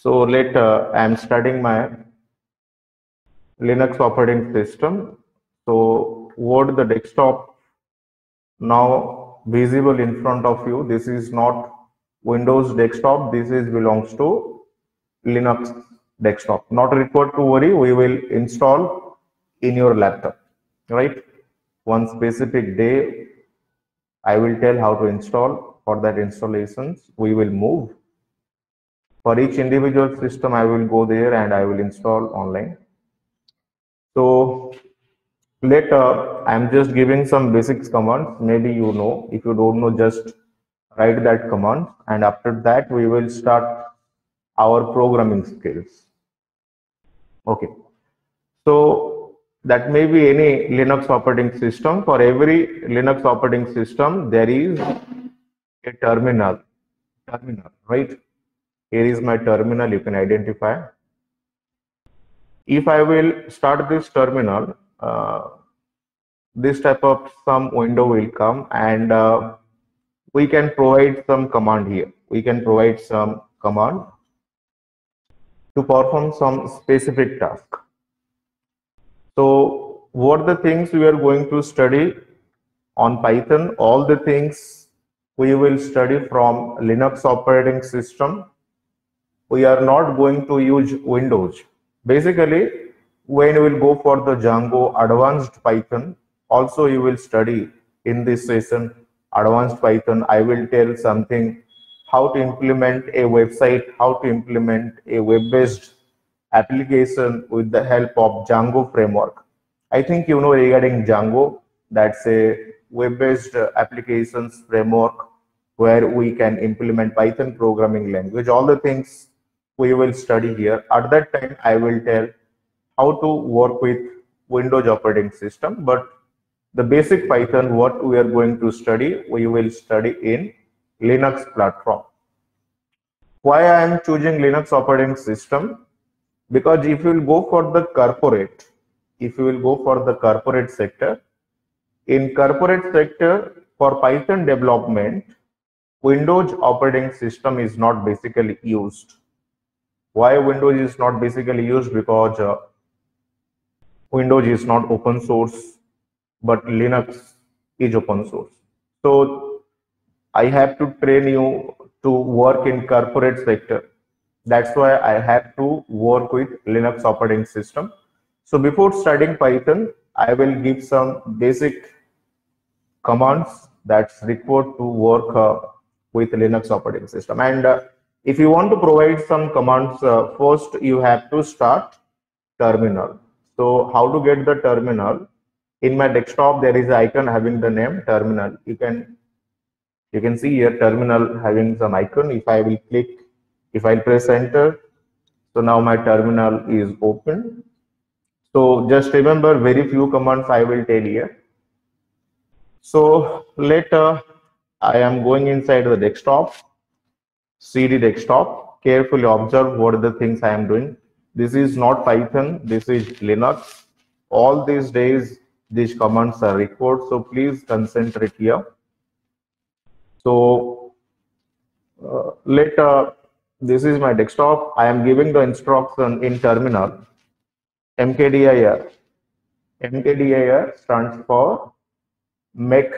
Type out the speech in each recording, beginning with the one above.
So let uh, I am studying my Linux operating system. So what the desktop now visible in front of you. This is not Windows desktop. This is belongs to Linux desktop. Not required to worry. We will install in your laptop, right? One specific day, I will tell how to install. For that installations, we will move for each individual system i will go there and i will install online. So uh, i'm just giving some basics commands. Maybe you know. If you don't know just write that command. And after that we will start our programming skills. Okay. So that may be any linux operating system. For every linux operating system there is a terminal. Terminal right here is my terminal you can identify. If i will start this terminal uh, this type of some window will come and uh, we can provide some command here. We can provide some command to perform some specific task. So what the things we are going to study on python all the things we will study from linux operating system we are not going to use Windows. Basically, when you will go for the Django advanced Python, also you will study in this session advanced Python. I will tell something how to implement a website, how to implement a web-based application with the help of Django framework. I think you know regarding Django, that's a web-based applications framework where we can implement Python programming language. All the things we will study here. At that time, I will tell how to work with Windows operating system, but the basic Python, what we are going to study, we will study in Linux platform. Why I am choosing Linux operating system? Because if you will go for the corporate, if you will go for the corporate sector, in corporate sector for Python development, Windows operating system is not basically used why windows is not basically used? Because uh, windows is not open source but linux is open source. So i have to train you to work in corporate sector. That's why i have to work with linux operating system. So before studying python i will give some basic commands that's required to work uh, with linux operating system. And uh, if you want to provide some commands, uh, first you have to start terminal. So how to get the terminal? In my desktop, there is an icon having the name terminal. You can you can see here terminal having some icon. If I will click, if I press enter, so now my terminal is open. So just remember very few commands I will tell here. So later I am going inside the desktop cd desktop carefully observe what are the things i am doing. This is not python this is linux. All these days these commands are required so please concentrate here. So uh, uh, this is my desktop. I am giving the instruction in terminal. Mkdir mkdir stands for make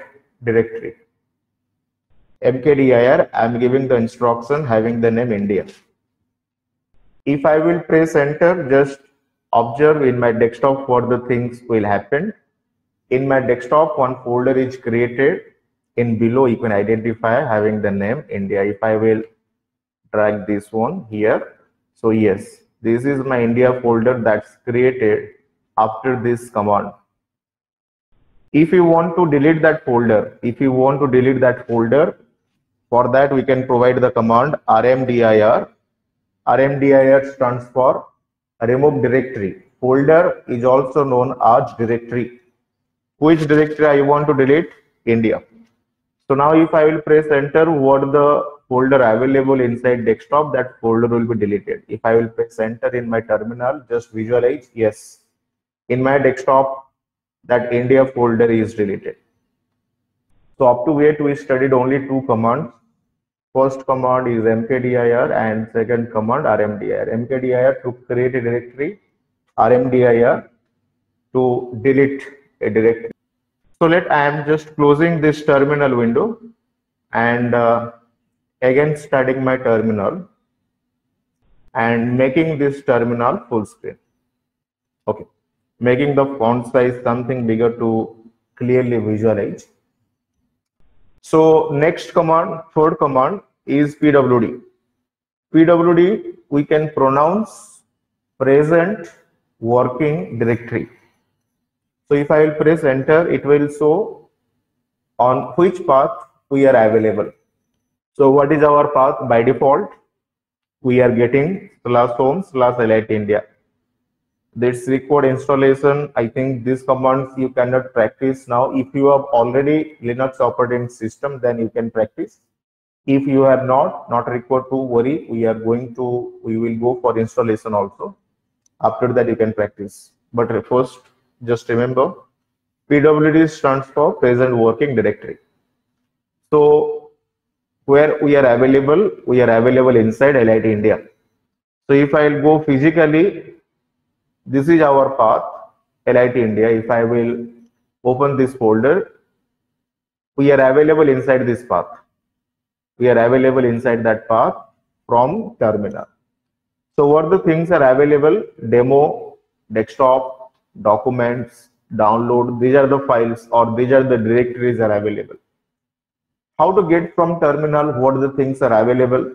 directory mkdir i'm giving the instruction having the name india. If i will press enter just observe in my desktop what the things will happen. In my desktop one folder is created. In below you can identify having the name india. If i will drag this one here so yes this is my india folder that's created after this command. If you want to delete that folder if you want to delete that folder for that, we can provide the command rmdir. rmdir stands for remove directory. Folder is also known as directory. Which directory I want to delete? India. So now if I will press enter, what the folder available inside desktop, that folder will be deleted. If I will press enter in my terminal, just visualize, yes. In my desktop, that India folder is deleted. So up to wait, we studied only two commands First command is mkdir and second command rmdir. mkdir to create a directory, rmdir to delete a directory. So let I am just closing this terminal window and uh, again starting my terminal and making this terminal full screen. Okay, making the font size something bigger to clearly visualize. So next command, third command is pwd. pwd we can pronounce present working directory. So if I will press enter, it will show on which path we are available. So what is our path by default? We are getting slash home slash elite India. This record installation, I think these commands you cannot practice now. If you have already Linux operating system, then you can practice. If you have not, not required to worry. We are going to, we will go for installation also. After that, you can practice. But first, just remember, PWD stands for present working directory. So where we are available, we are available inside Elite India. So if I'll go physically, this is our path, Elite India. If I will open this folder, we are available inside this path. We are available inside that path from terminal. So what the things are available, demo, desktop, documents, download, these are the files or these are the directories are available. How to get from terminal, what the things are available?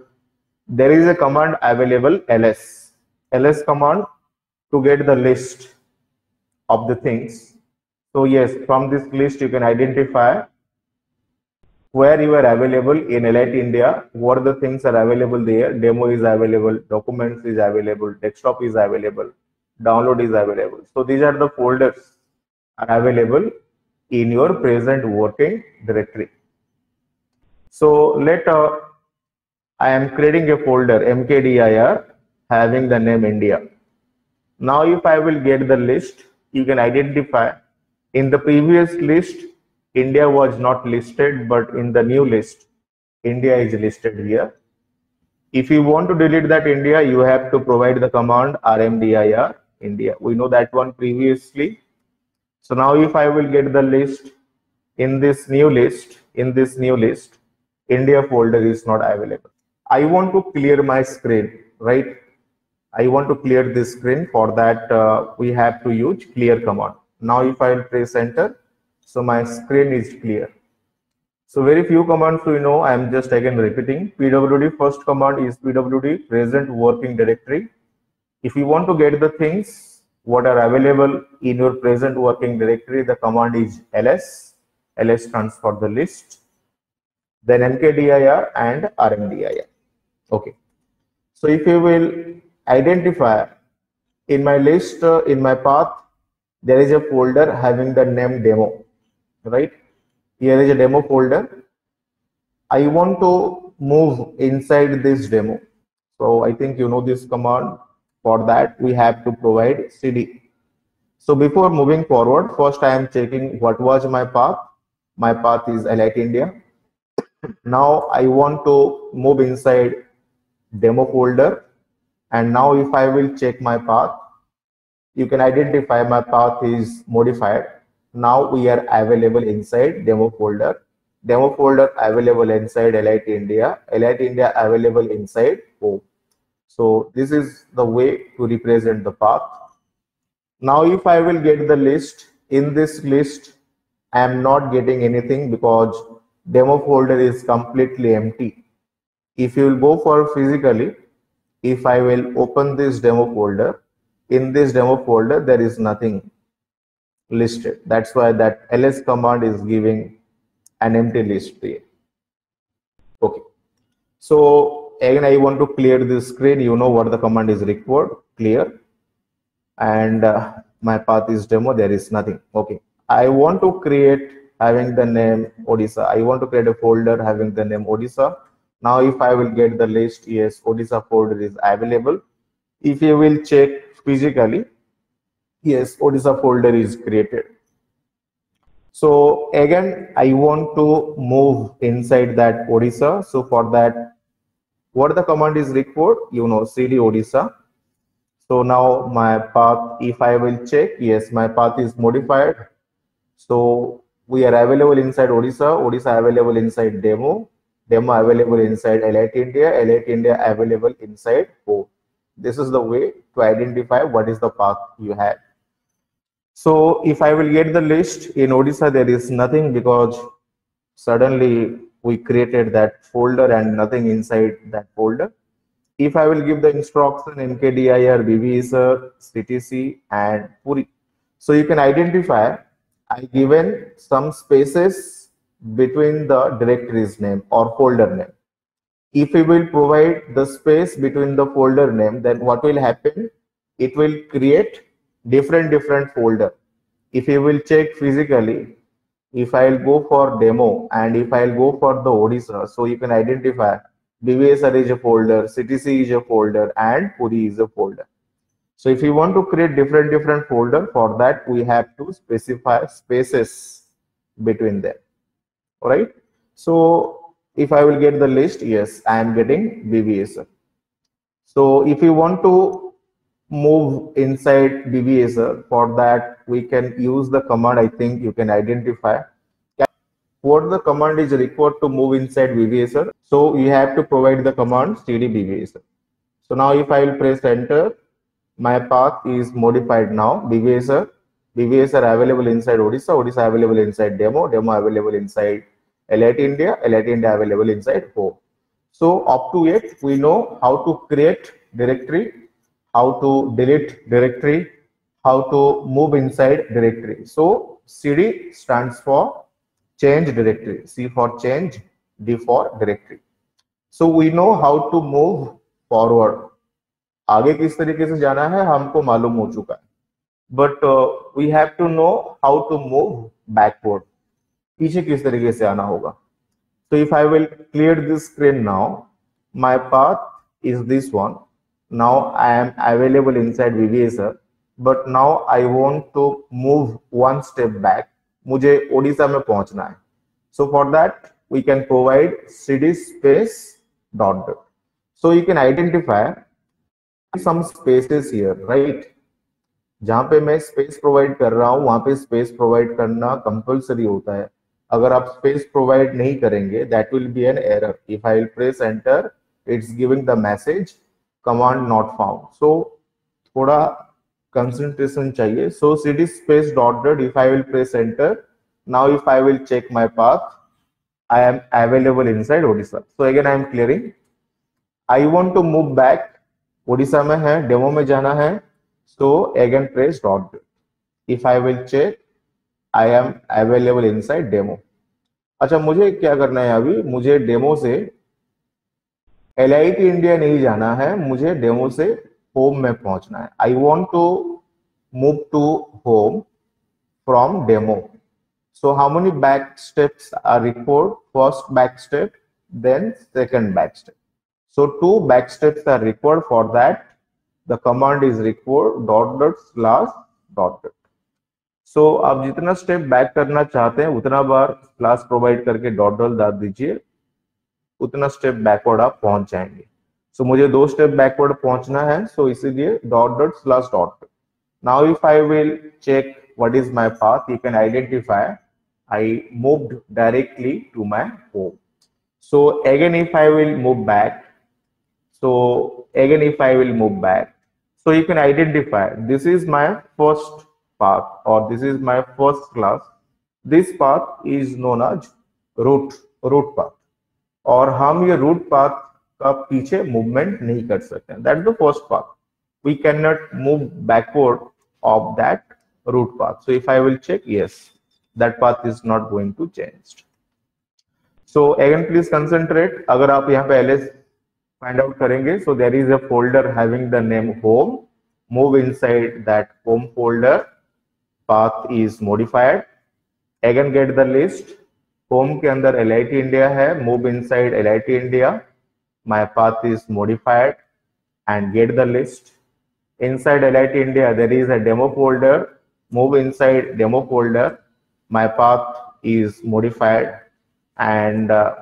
There is a command available ls. ls command to get the list of the things. So yes, from this list you can identify where you are available in Elite India, what the things are available there. Demo is available, documents is available, desktop is available, download is available. So these are the folders are available in your present working directory. So let uh, I am creating a folder mkdir having the name India. Now if I will get the list, you can identify in the previous list, India was not listed, but in the new list, India is listed here. If you want to delete that India, you have to provide the command rmdir India. We know that one previously. So now if I will get the list in this new list, in this new list, India folder is not available. I want to clear my screen, right? I want to clear this screen. For that, uh, we have to use clear command. Now if I will press enter, so my screen is clear. So very few commands we know, I am just again repeating. PWD first command is PWD present working directory. If you want to get the things what are available in your present working directory, the command is ls. ls stands for the list then mkdir and rmdir. Okay. So if you will identify in my list, uh, in my path, there is a folder having the name demo, right? Here is a demo folder. I want to move inside this demo. So I think you know this command. For that, we have to provide cd. So before moving forward, first I am checking what was my path. My path is Elite India now I want to move inside demo folder and now if I will check my path you can identify my path is modified. Now we are available inside demo folder. Demo folder available inside Elite India. Elite India available inside home. So this is the way to represent the path. Now if I will get the list in this list I am not getting anything because demo folder is completely empty. If you will go for physically, if I will open this demo folder, in this demo folder, there is nothing listed. That's why that ls command is giving an empty list there. Okay. So again, I want to clear this screen. You know what the command is required, clear. And uh, my path is demo, there is nothing. Okay. I want to create having the name Odisha. I want to create a folder having the name Odisha. Now, if I will get the list, yes, Odisha folder is available. If you will check physically, yes, Odisha folder is created. So again, I want to move inside that Odisha. So for that, what the command is required you know cd odisha so now my path if i will check yes my path is modified so we are available inside odisha odisha available inside demo demo available inside Elite India, Elite India available inside O. This is the way to identify what is the path you have. So if I will get the list in Odisha, there is nothing because suddenly we created that folder and nothing inside that folder. If I will give the instruction MKDIR, BBSR, CTC and Puri. So you can identify I given some spaces between the directory's name or folder name. If we will provide the space between the folder name, then what will happen? It will create different different folder. If you will check physically, if I'll go for demo and if I'll go for the Odisha, so you can identify BBSR is a folder, CTC is a folder, and Puri is a folder. So if you want to create different different folder, for that we have to specify spaces between them right? So if I will get the list, yes, I am getting BBSR. So if you want to move inside BBSR, for that we can use the command I think you can identify what the command is required to move inside BBSR. So you have to provide the command cd BBSR. So now if I will press enter, my path is modified now. BBSR, BBSR available inside Odisha, Odisha available inside demo, demo available inside Elite India, Elite India available inside home. So up to it, we know how to create directory, how to delete directory, how to move inside directory. So CD stands for change directory, C for change, D for directory. So we know how to move forward. आगे किस तरीके से जाना है हमको मालूम हो चुका है but we have to know how to move backward पीछे किस तरीके से आना होगा? तो if I will clear this screen now my path is this one now I am available inside BBSR but now I want to move one step back मुझे ओडिशा में पहुँचना है। So for that we can provide space dot dot. So you can identify some spaces here, right? जहाँ पे मैं space provide कर रहा हूँ, वहाँ पे स्पेस प्रोवाइड करना कंपलसरी होता है। अगर आप स्पेस प्रोवाइड नहीं करेंगे that will be an error if I press enter it's giving the message command not found so थोड़ा कंसंट्रेशन चाहिए. So seat is space dotted if I will press enter now if I will check my path I am available inside Odisha so again I am clearing I want to move back Odisha में है demo में जाना है. So again press dotted if I will check I am available inside demo अच्छा मुझे क्या करना है अभी? मुझे डेमो से एल आई टी इंडिया नहीं जाना है, मुझे डेमो से होम में पहुँचना है। I want to move to home from demo so how many back steps are record first back step then second back step so two back steps are record for that the command is record dot dot last dot dot so so, आप जितना step back करना चाहते हैं उतना बार class provide करके dot डॉल डाल दीजिए। उतना स्टेप बैकवर्ड आप पहुँच जाएँगे। सो so, मुझे दो स्टेप बैकवर्ड पहुँचना है। सो so, इसीलिए dot dot slash dot now if I will check what is my path you can identify I moved directly to my home so again if I will move back so again if i will move back. So you can identify this is my first path or this is my first class this path is known as root root path और हम ये root path का पीछे movement नहीं कर सकते that the first path we cannot move backward of that root path so if i will check yes that path is not going to change so again please concentrate अगर आप यहाँ पे ls find out करेंगे so there is a folder having the name home move inside that home folder path is modified again get the list home के अंदर LIT India है move inside LIT India my path is modified and get the list inside LIT India there is a demo folder move inside demo folder my path is modified and uh,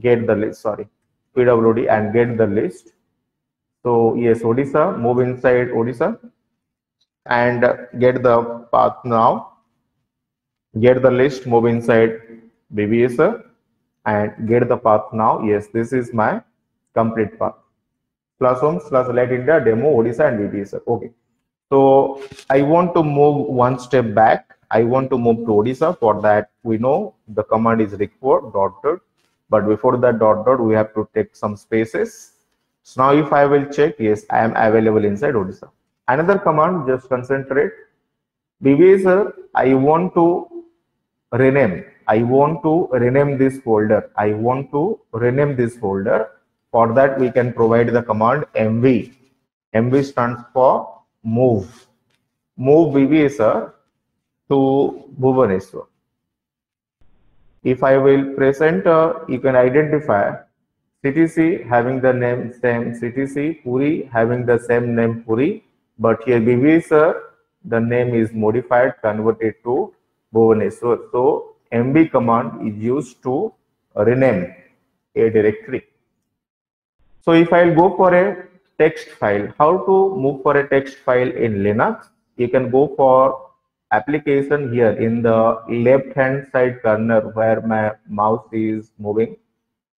get the list sorry pwd and get the list so yes odisha move inside odisha and get the path now get the list move inside bbsr and get the path now yes this is my complete path plus home slash let india demo odisha and bbsr okay so i want to move one step back I want to move to Odisha. For that, we know the command is record dot dot. But before that dot dot, we have to take some spaces. So now if I will check, yes, I am available inside Odisha. Another command, just concentrate. BBA I want to rename. I want to rename this folder. I want to rename this folder. For that, we can provide the command MV. MV stands for move. Move BBA to Bhubaneswar. If I will press enter, you can identify CTC having the name same CTC, Puri having the same name Puri, but here BBSR, the name is modified, converted to Bhubaneswar. So MV command is used to rename a directory. So if I'll go for a text file, how to move for a text file in Linux? You can go for application here in the left hand side corner where my mouse is moving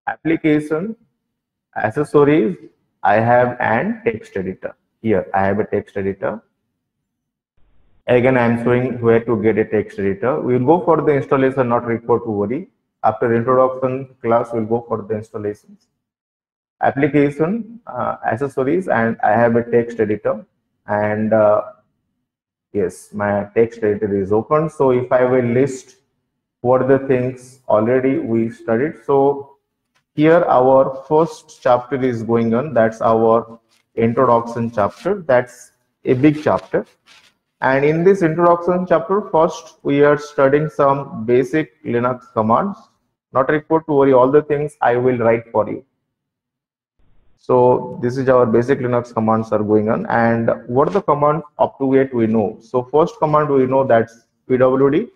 application accessories i have an text editor here i have a text editor. Again i am showing where to get a text editor. We will go for the installation not required to worry. After introduction class we'll go for the installations. Application uh, accessories and i have a text editor. And uh, yes my text editor is open. So if i will list what the things already we studied so here our first chapter is going on. That's our introduction chapter. That's a big chapter. And in this introduction chapter first we are studying some basic linux commands. Not required to worry all the things i will write for you. So this is our basic Linux commands are going on. And what the command up to date we know. So first command we know that's pwd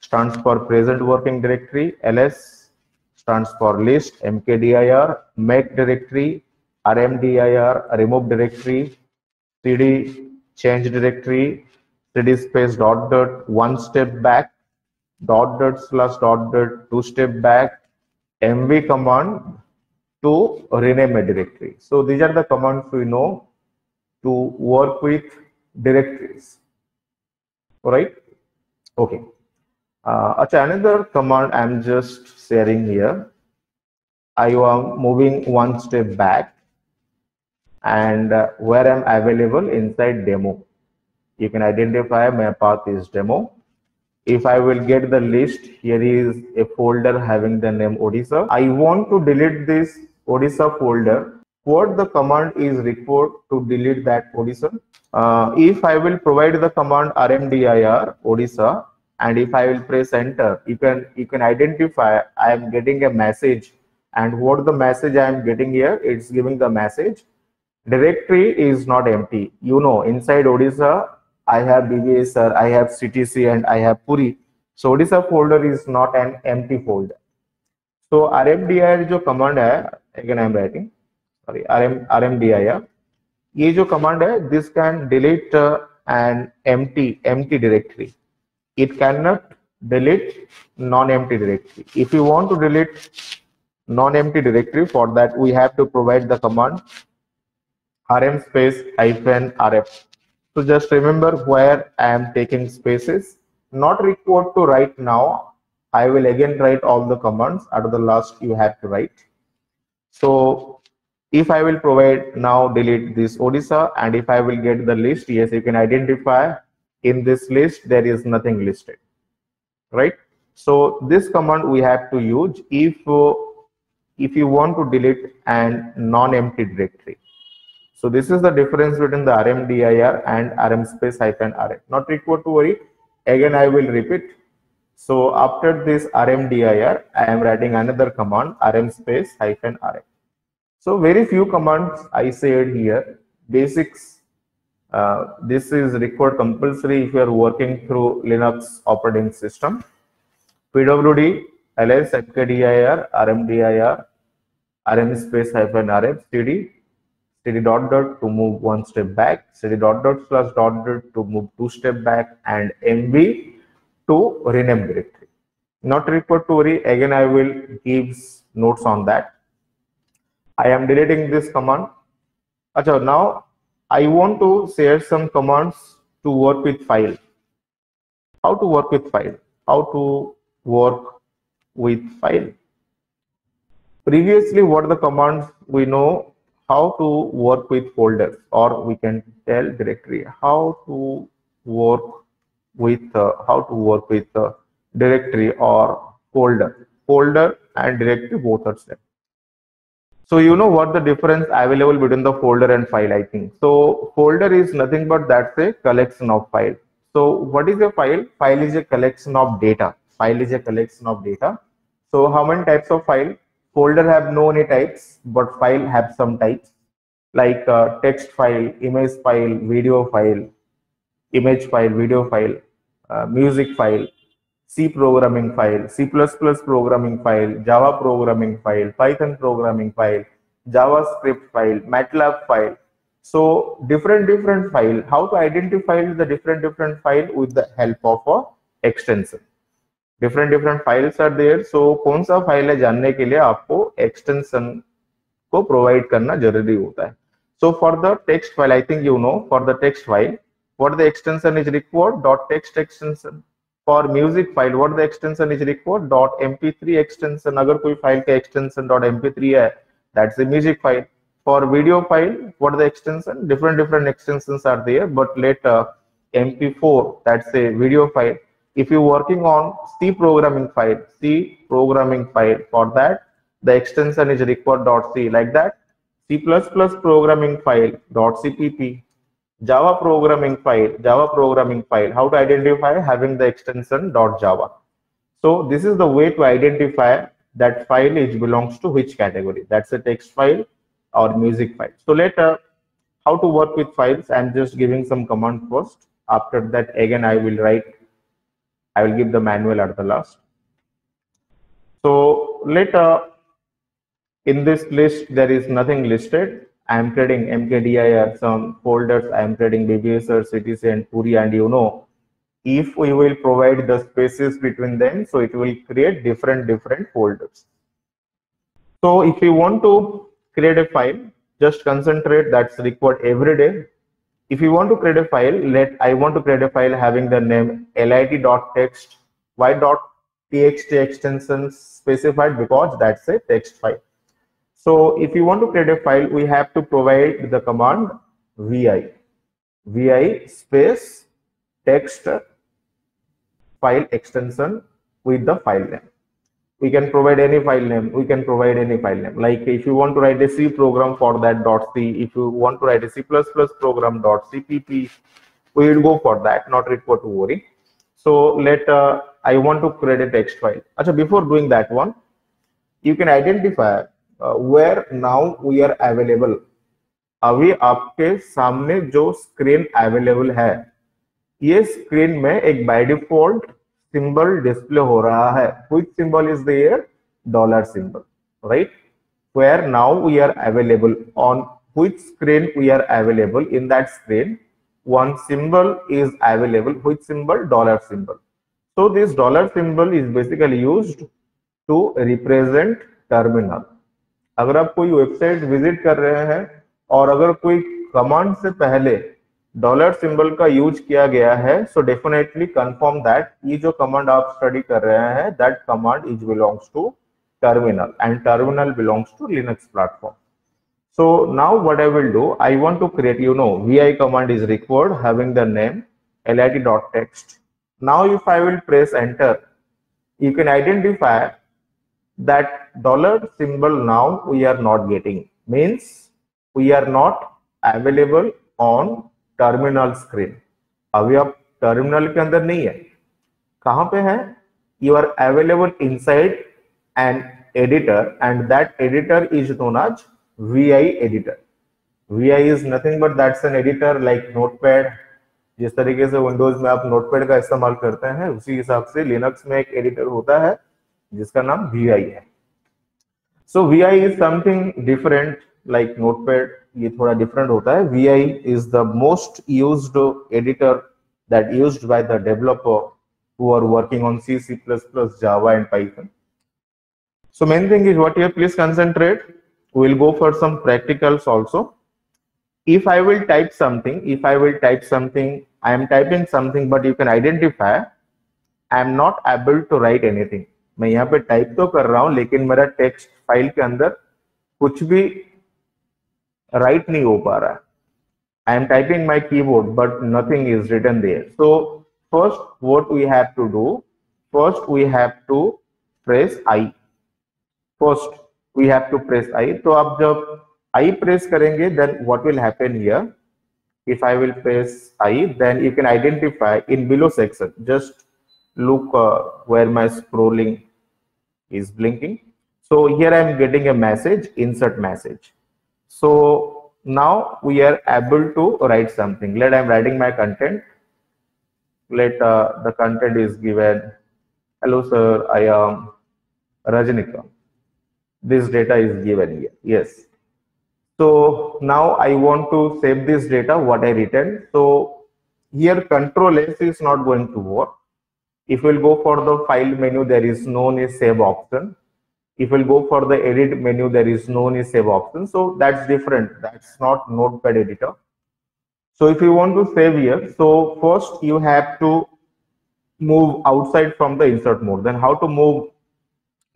stands for present working directory, ls stands for list, mkdir, make directory, rmdir, remove directory, cd change directory, cd space dot dot one step back, dot dot slash dot dot two step back, mv command to rename a directory. So these are the commands we know to work with directories. All right. Okay. Uh, another command I'm just sharing here. I am moving one step back and uh, where I'm available inside demo. You can identify my path is demo if I will get the list, here is a folder having the name Odisha. I want to delete this Odisha folder. What the command is required to delete that Odisha? Uh, if I will provide the command rmdir Odisha and if I will press enter, you can you can identify I am getting a message and what the message I am getting here, it's giving the message directory is not empty. You know, inside Odisha, I have BBSR, I have CTC and I have Puri. So Odisha folder is not an empty folder. So rmdir जो command है again I am writing sorry rm rmdir ये जो command है this can delete uh, an empty empty directory it cannot delete non-empty directory if you want to delete non-empty directory for that we have to provide the command rm space hyphen rf so just remember where i am taking spaces. Not required to write now. I will again write all the commands at the last you have to write. So if I will provide now delete this Odisha and if I will get the list, yes, you can identify. In this list, there is nothing listed, right? So this command we have to use if, uh, if you want to delete an non-empty directory. So this is the difference between the rmdir and rm space hyphen rf. Not required to worry. Again, I will repeat. So after this rmdir, I am writing another command rm space hyphen rf. So very few commands I said here. Basics. Uh, this is required compulsory if you are working through Linux operating system. PWD, ls, mkdir, rmdir, rm space hyphen rm cd cd dot dot to move one step back cd dot dot slash dot dot to move two step back and mv to rename directory. Not repository again i will give notes on that. I am deleting this command. Achha, now i want to share some commands to work with file. How to work with file? How to work with file? Previously what are the commands we know how to work with folders or we can tell directory how to work with uh, how to work with uh, directory or folder folder and directory both are same. So you know what the difference available between the folder and file i think. So folder is nothing but that's a collection of file. So what is a file? File is a collection of data. File is a collection of data. So how many types of file folder have no any types but file have some types. Like uh, text file image file video file image file video file uh, music file c programming file c++ programming file java programming file python programming file javascript file matlab file. So different different file. How to identify the different different file? With the help of a extension different different files are there so कौन सा file है जानने के लिए आपको extension को provide करना ज़रूरी होता है। So for the text file I think you know for the text file what the extension is required dot text extension for music file what the extension is required dot M extension अगर कोई file का extension dot M है that's a music file for video file what the extension different different extension are there but let M P four that's a video file if you're working on C programming file, C programming file for that, the extension is required .c like that. C++ programming file .cpp, Java programming file, Java programming file. How to identify having the extension .java. So this is the way to identify that file is belongs to which category. That's a text file or music file. So later, how to work with files. I'm just giving some command first. After that, again, I will write I will give the manual at the last. So later in this list, there is nothing listed. I am creating mkdir, some folders. I am creating BBSR, CTC and Puri and you know, if we will provide the spaces between them, so it will create different, different folders. So if you want to create a file, just concentrate that's required every day if you want to create a file let i want to create a file having the name lit.text why dot txt extension specified because that's a text file. So if you want to create a file we have to provide the command vi vi space text file extension with the file name we can provide any file name we can provide any file name like if you want to write a c program for that dot c if you want to write a c++ program dot cpp we will go for that not required to worry so let uh, i want to create a text file Achha, before doing that one you can identify uh, where now we are available अभी आपके सामने जो screen available है ये screen में एक by default symbol display हो रहा है which symbol is there dollar symbol right where now we are available on which screen we are available in that screen one symbol is available which symbol dollar symbol so this dollar symbol is basically used to represent terminal अगर आप कोई website visit कर रहे हैं और अगर कोई command से पहले डॉलर सिंबल का यूज़ किया गया है सो डेफिनेटली कंफर्म दैट ये जो कमांड आप स्टडी कर रहे हैं that command is belongs to terminal and terminal belongs to Linux platform so now what I will do I want to create you know V I command is record having the name L I T dot text now if I will press enter you can identify that dollar symbol now we are not getting means we are not available on terminal screen अभी आप terminal के अंदर नहीं है। कहाँ पे है? You are available inside an editor and that editor is known as V I editor V I is nothing but that's an editor like notepad जिस तरीके से विंडोज़ में आप नोटपैड का इस्तेमाल करते हैं, उसी हिसाब से लिनक्स में एक एडिटर होता है, जिसका नाम वी आई है। So VI is something different like Notepad. ये थोड़ा डिफरेंट होता है। V I is the most use editor that use by the developer who are working on C C plus plus Java and Python so main thing is what your please concentrate will go for some practicals also if I will type something if I will type something I am typing something but you can identify I am not able to write anything मैं यहाँ पे type तो कर रहा हूँ, लेकिन मेरा text file के अंदर कुछ भी राइट नहीं हो पा रहा है I am typing my keyboard, but nothing is written there. So first, what we have to do? First, we have to press I. First, we have to press I. तो आप जब I press करेंगे, then what will happen here? If I will press I, then you can identify in below section. Just look uh, where my scrolling is blinking. So here I am getting a message, insert message. So now we are able to write something. Let I'm writing my content. Let uh, the content is given. Hello, sir. I am Rajnika. This data is given here. Yes. So now I want to save this data, what I written. So here control S is not going to work. If we'll go for the file menu, there is no save option if we'll go for the edit menu there is no save option so that's different. That's not notepad editor. So if you want to save here so first you have to move outside from the insert mode. Then how to move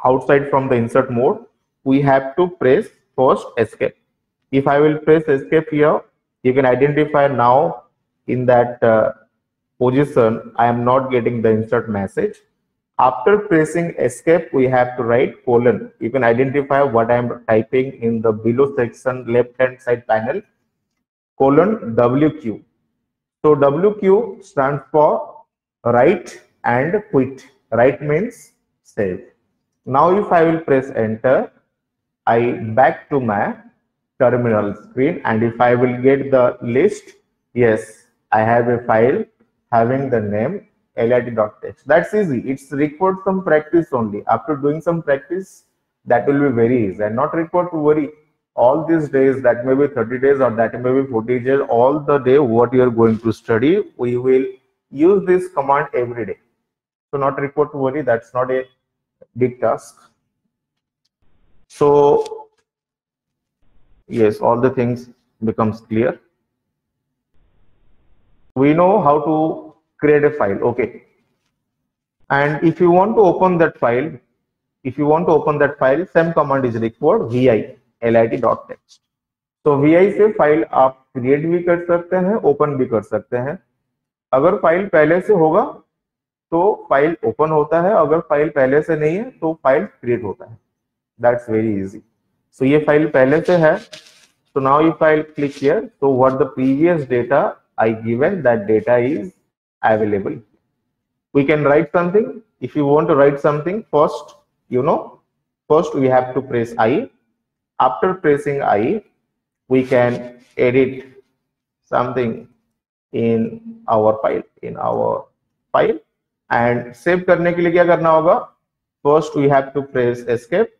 outside from the insert mode? We have to press first escape. If i will press escape here you can identify now in that uh, position i am not getting the insert message after pressing escape, we have to write colon. You can identify what I'm typing in the below section left hand side panel, colon WQ. So WQ stands for write and quit. Write means save. Now if I will press enter, I back to my terminal screen and if I will get the list, yes, I have a file having the name lit.txt. That's easy. It's required some practice only. After doing some practice, that will be very easy and not required to worry. All these days, that may be 30 days or that may be 40 days, all the day what you are going to study, we will use this command every day. So not required to worry. That's not a big task. So yes, all the things becomes clear. We know how to create a file okay and if you want to open that file if you want to open that file same command is required vi lit.txt तो vi से file आप create भी कर सकते हैं open भी कर सकते हैं अगर फ़ाइल पहले से होगा तो फ़ाइल ओपन होता है अगर फ़ाइल पहले से नहीं है तो फ़ाइल क्रिएट होता है दैट्स वेरी इजी सो ये फ़ाइल पहले से है so now if i click here so what the previous data i given that data is available. We can write something. If you want to write something, first, you know, first we have to press I. After pressing I, we can edit something in our file, in our file. And save करने के लिए क्या करना होगा? First, we have to press escape.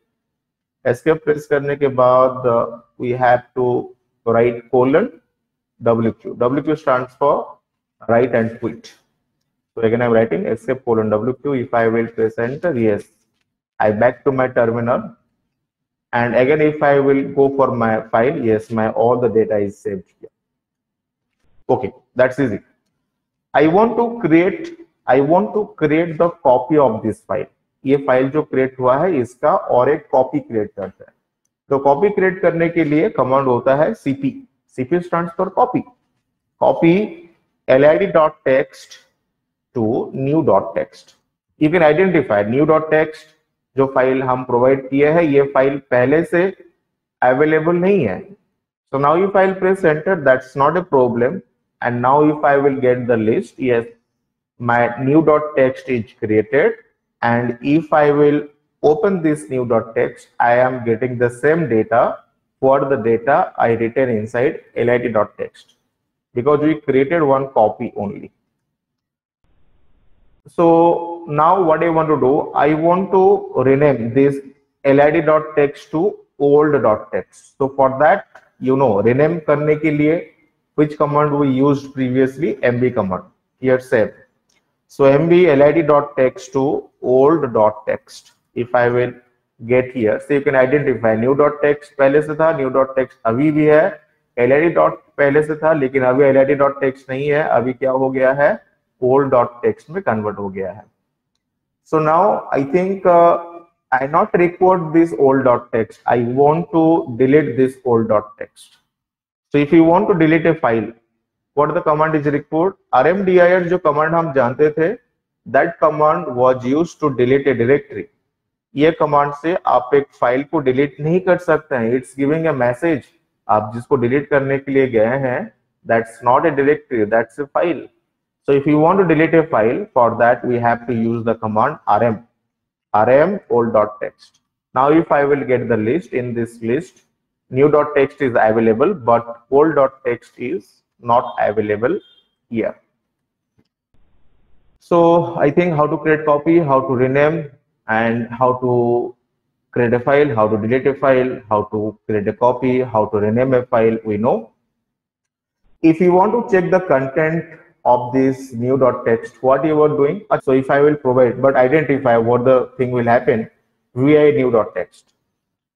Escape press करने के बाद uh, we have to write colon WQ. WQ stands for write and quit. So again, I'm writing escape colon WQ. If I will press enter, yes, I back to my terminal. And again, if I will go for my file, yes, my all the data is saved here. Okay, that's easy. I want to create, I want to create the copy of this file. ये file जो create हुआ है इसका और एक copy create करता है तो कॉपी क्रिएट करने के लिए कमांड होता है cp cp stands for copy copy lit.text to new.text. You can identify new.text जो file हम provide किए है ये file पहले से available. so now if i'll press enter that's not a problem and now if i will get the list yes my new.txt is created and if i will open this new.txt, i am getting the same data for the data i written inside lit.text because we created one copy only. So now what i want to do i want to rename this lit.txt to old.txt so for that you know rename karne ke liye which command we used previously mv command. Here save. So mv lit.txt to old.txt if i will get here so you can identify new.txt pehle se tha new.txt abhi bhi hai L I D dot पहले से था, लेकिन अभी L I D dot text नहीं है। अभी क्या हो गया है? कोल डॉट टेक्स्ट में कन्वर्ट हो गया है। So now I think I not record this old dot text I want to delete this old dot text so if you want to delete a file what the command is record R M D I add जो command हम जानते थे that command was use to delete a directory ये command से आप एक file को delete नहीं कर सकते हैं। इट्स गिविंग ए मैसेज आप जिसको डिलीट करने के लिए गए हैं that's not a directory that's a file so if you want to delete a file for that we have to use the command rm rm old.txt now if i will get the list in this list new.txt is available but old.txt is not available here so i think how to create copy how to rename and how to create a file, how to delete a file, how to create a copy, how to rename a file, we know. If you want to check the content of this new.txt, what you are doing, so if I will provide, but identify what the thing will happen via new.txt.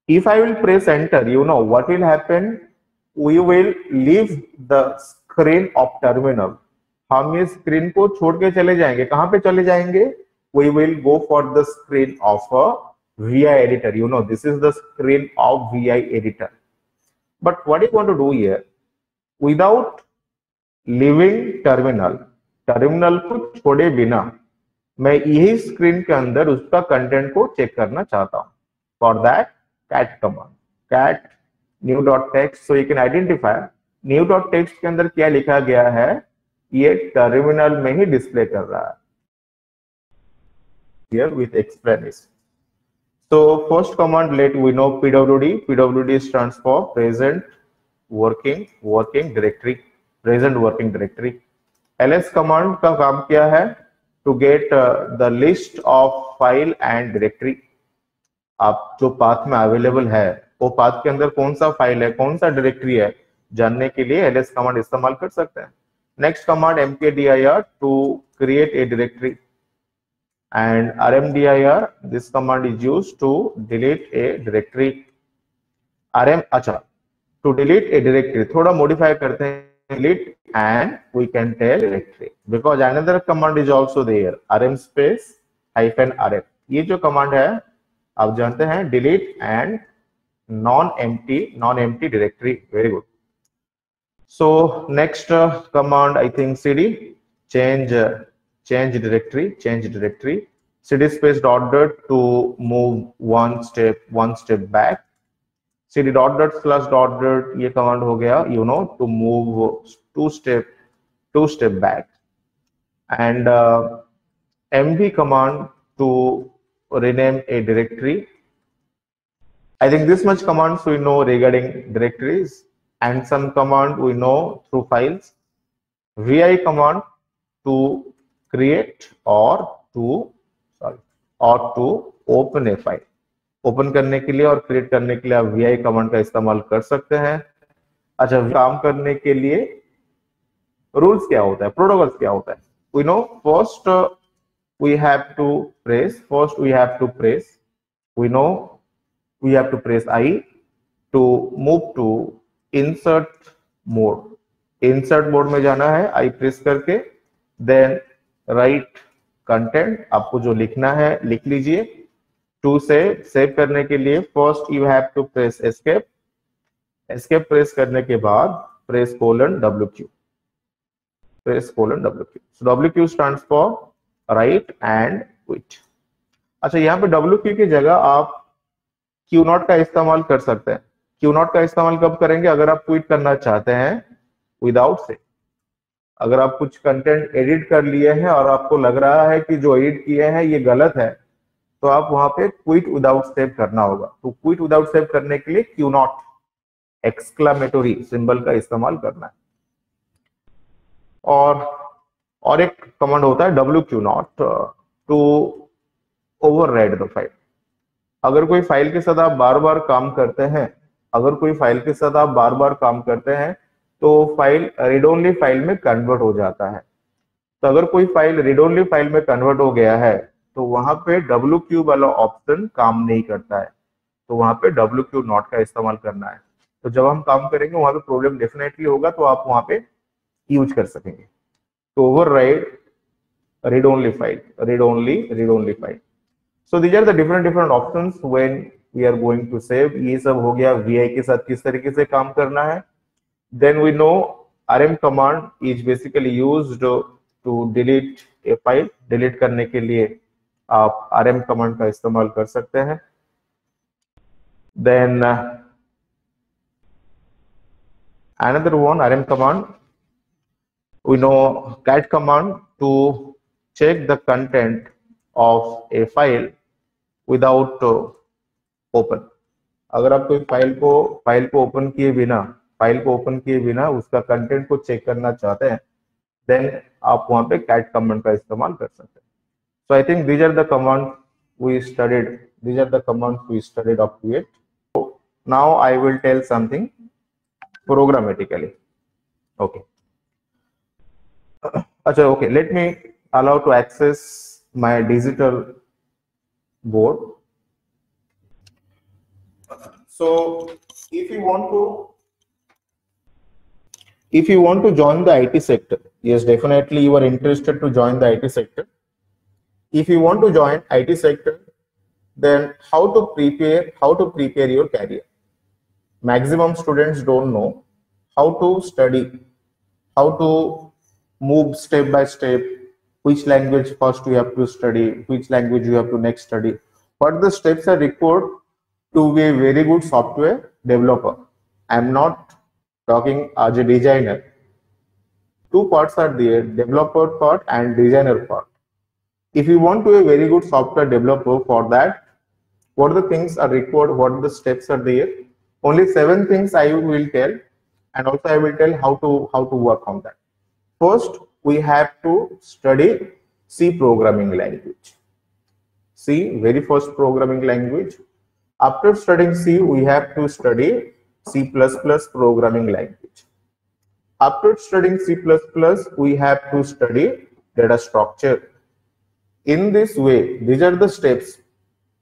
If I will press enter, you know what will happen, we will leave the screen of terminal. हम ये screen को छोड़ के चले जाएंगे कहां पे चले जाएंगे we will go for the screen of a VI editor. You know, this is the screen of VI editor. But what you want to do here, without leaving terminal, terminal को छोड़े बिना मैं यही स्क्रीन के अंदर उसका content को check करना चाहता हूँ for that cat command cat new dot text so you can identify new dot text के अंदर क्या लिखा गया है ये टर्मिनल में ही डिस्प्ले कर रहा है here with explanation so first command let we know pwd. pwd stands for present working working directory. present working directory. ls command का काम क्या है to get uh, the list of file and directory. आप जो path में available है वो path के अंदर कौन सा फ़ाइल है कौन सा डायरेक्टरी है जानने के लिए ls कमांड इस्तेमाल कर सकते हैं next command mkdir to create a directory and rmdir this command is used to delete a directory rm acha to delete a directory thoda modify karte hain delete and we can tell directory because another command is also there rm space hyphen rm ये जो command है आप जानते हैं delete and non empty non empty directory very good so next command I think cd change uh, change directory, change directory, cd space dot dot to move one step one step back. cd dot dot slash dot dot ये command हो गया you know to move two step two step back and uh, mv command to rename a directory. I think this much commands we know regarding directories and some command we know through files. vi command to create or to, sorry, or to open a file open करने के लिए और create करने के लिए आप we I command का इस्तेमाल कर सकते हैं। अच्छा काम करने के लिए रूल्स क्या होता है? प्रोटोकॉल क्या होता है? We know first we have to press first we have to press we know we have to press I to move to insert mode insert mode में जाना है आई प्रेस करके देन राइट कंटेंट आपको जो लिखना है, लिख लीजिए। टू से सेव करने के लिए first you have to press escape escape press करने के बाद press colon W Q press colon W Q so W Q stand for write and quit अच्छा यहाँ पे डब्ल्यू क्यू की जगह आप क्यू नॉट का इस्तेमाल कर सकते हैं। क्यू नॉट का इस्तेमाल कब करेंगे? अगर आप क्विट करना चाहते हैं विदाउट से अगर आप कुछ कंटेंट एडिट कर लिए हैं और आपको लग रहा है कि जो एडिट किए हैं ये गलत है तो आप वहाँ पे क्विट विदाउट सेव करना होगा। तो क्विट विदाउट सेव करने के लिए क्यू नॉट एक्सक्लामेटोरी सिंबल का इस्तेमाल करना है। और और एक कमांड होता है W Q not to override the file अगर कोई फ़ाइल के साथ आप बार बार काम करते हैं, अगर कोई फ़ाइल के साथ आप बार बार काम करते हैं तो फ़ाइल रीड ओनली फ़ाइल में कन्वर्ट हो जाता है। तो अगर कोई फ़ाइल रीड ओनली फ़ाइल में कन्वर्ट हो गया है तो वहाँ पे डब्ल्यू क्यू वाला ऑप्शन काम नहीं करता है। तो वहाँ पे डब्ल्यू क्यू नॉट का इस्तेमाल करना है। तो जब हम काम करेंगे, वहाँ पे प्रॉब्लम डेफिनेटली होगा तो आप वहाँ पे यूज़ कर सकेंगे। तो override read only file read only read only file so these are the different different option when we are going to save ये सब हो गया वीआई के साथ किस तरीके से काम करना है। Then we know rm command is basically used to delete a file delete करने के लिए आप rm कमांड का इस्तेमाल कर सकते हैं then uh, another one rm command we know cat command to check the content of a file without uh, open अगर आप कोई फ़ाइल को फ़ाइल को ओपन किए बिना फ़ाइल को ओपन किए बिना उसका कंटेंट को चेक करना चाहते हैं देन आप वहाँ पे कैट कमांड का इस्तेमाल कर सकते हैं। So I think these are the command we studied these are the command we studied of create now I will tell something programmatically okay अच्छा okay let me allow to access my digital board so if you want to if you want to join the it sector yes definitely you are interested to join the it sector if you want to join it sector then how to prepare how to prepare your career maximum students don't know how to study, how to move step by step, which language first you have to study, which language you have to next study. What the steps are required to be a very good software developer. I'm not talking as a designer. Two parts are there, developer part and designer part. If you want to be a very good software developer for that, what are the things are required, what are the steps are there, only seven things i will tell and also i will tell how to how to work on that first we have to study c programming language c very first programming language after studying c we have to study c++ programming language after studying c++ we have to study data structure in this way these are the steps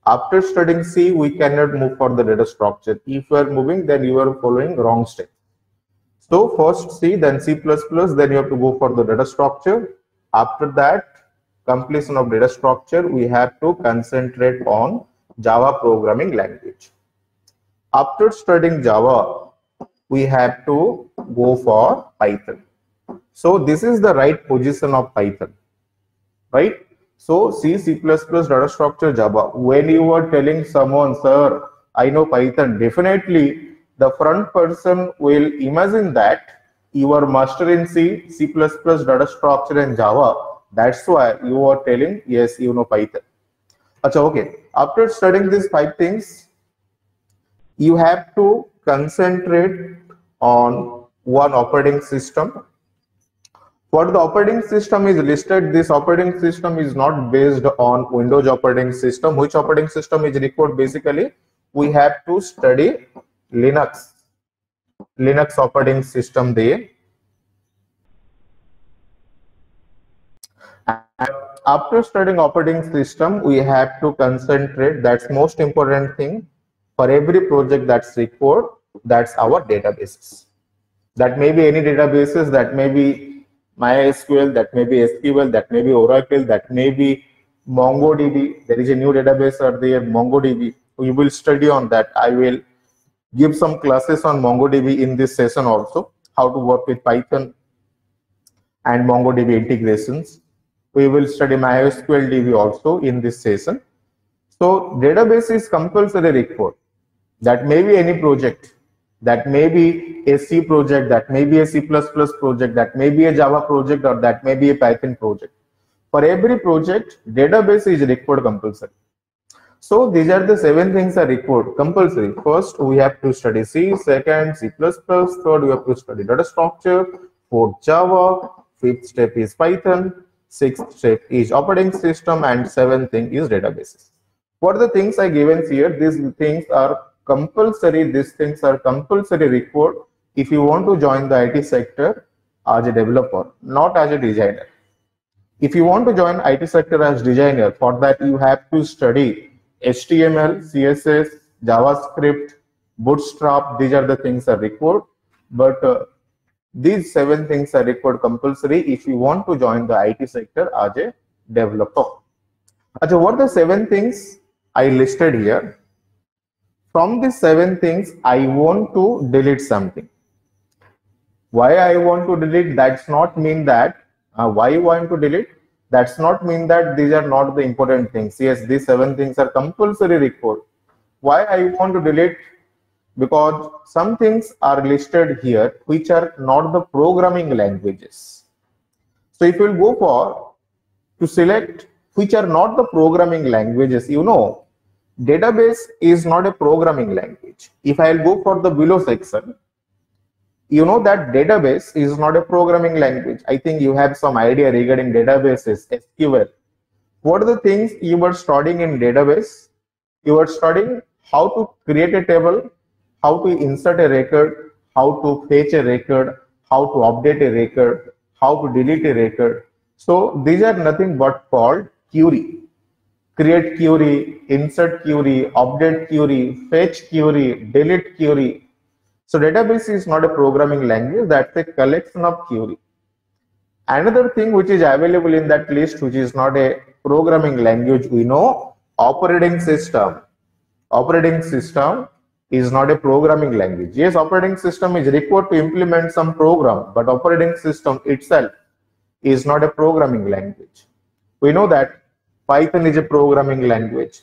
after studying C, we cannot move for the data structure. If you are moving, then you are following wrong step. So first C, then C++, then you have to go for the data structure. After that, completion of data structure, we have to concentrate on Java programming language. After studying Java, we have to go for Python. So this is the right position of Python, right? So C, C++, data structure, Java. When you are telling someone, sir, I know Python, definitely the front person will imagine that you are master in C, C++, data structure and Java. That's why you are telling, yes, you know Python. Okay. After studying these five things, you have to concentrate on one operating system. What the operating system is listed this operating system is not based on windows operating system. Which operating system is required? Basically we have to study linux. Linux operating system there. And after studying operating system we have to concentrate. That's most important thing for every project that's required that's our databases that may be any databases that may be MySQL, that may be SQL, that may be Oracle, that may be MongoDB. There is a new database out there, MongoDB. We will study on that. I will give some classes on MongoDB in this session also, how to work with Python and MongoDB integrations. We will study MySQL DB also in this session. So database is compulsory required. That may be any project that may be a C project, that may be a C++ project, that may be a Java project, or that may be a Python project. For every project, database is required compulsory. So these are the seven things are required compulsory. First, we have to study C. Second, C++. Third, we have to study data structure. Fourth, Java. Fifth step is Python. Sixth step is operating system. And seventh thing is databases. what are the things I given here? These things are compulsory. These things are compulsory required if you want to join the IT sector as a developer, not as a designer. If you want to join IT sector as designer, for that you have to study HTML, CSS, JavaScript, Bootstrap. These are the things are required. But uh, these seven things are required compulsory if you want to join the IT sector as a developer. So what are the seven things I listed here? From these seven things, I want to delete something. Why I want to delete? That's not mean that uh, why you want to delete? That's not mean that these are not the important things. Yes these seven things are compulsory record. Why i want to delete? Because some things are listed here which are not the programming languages. So if you will go for to select which are not the programming languages you know database is not a programming language if i'll go for the below section you know that database is not a programming language. I think you have some idea regarding databases, SQL. What are the things you were studying in database? You were studying how to create a table, how to insert a record, how to fetch a record, how to update a record, how to delete a record. So these are nothing but called query. Create query, insert query, update query, fetch query, delete query, so database is not a programming language, that's a collection of query. Another thing which is available in that list, which is not a programming language, we know operating system. Operating system is not a programming language. Yes, operating system is required to implement some program, but operating system itself is not a programming language. We know that Python is a programming language,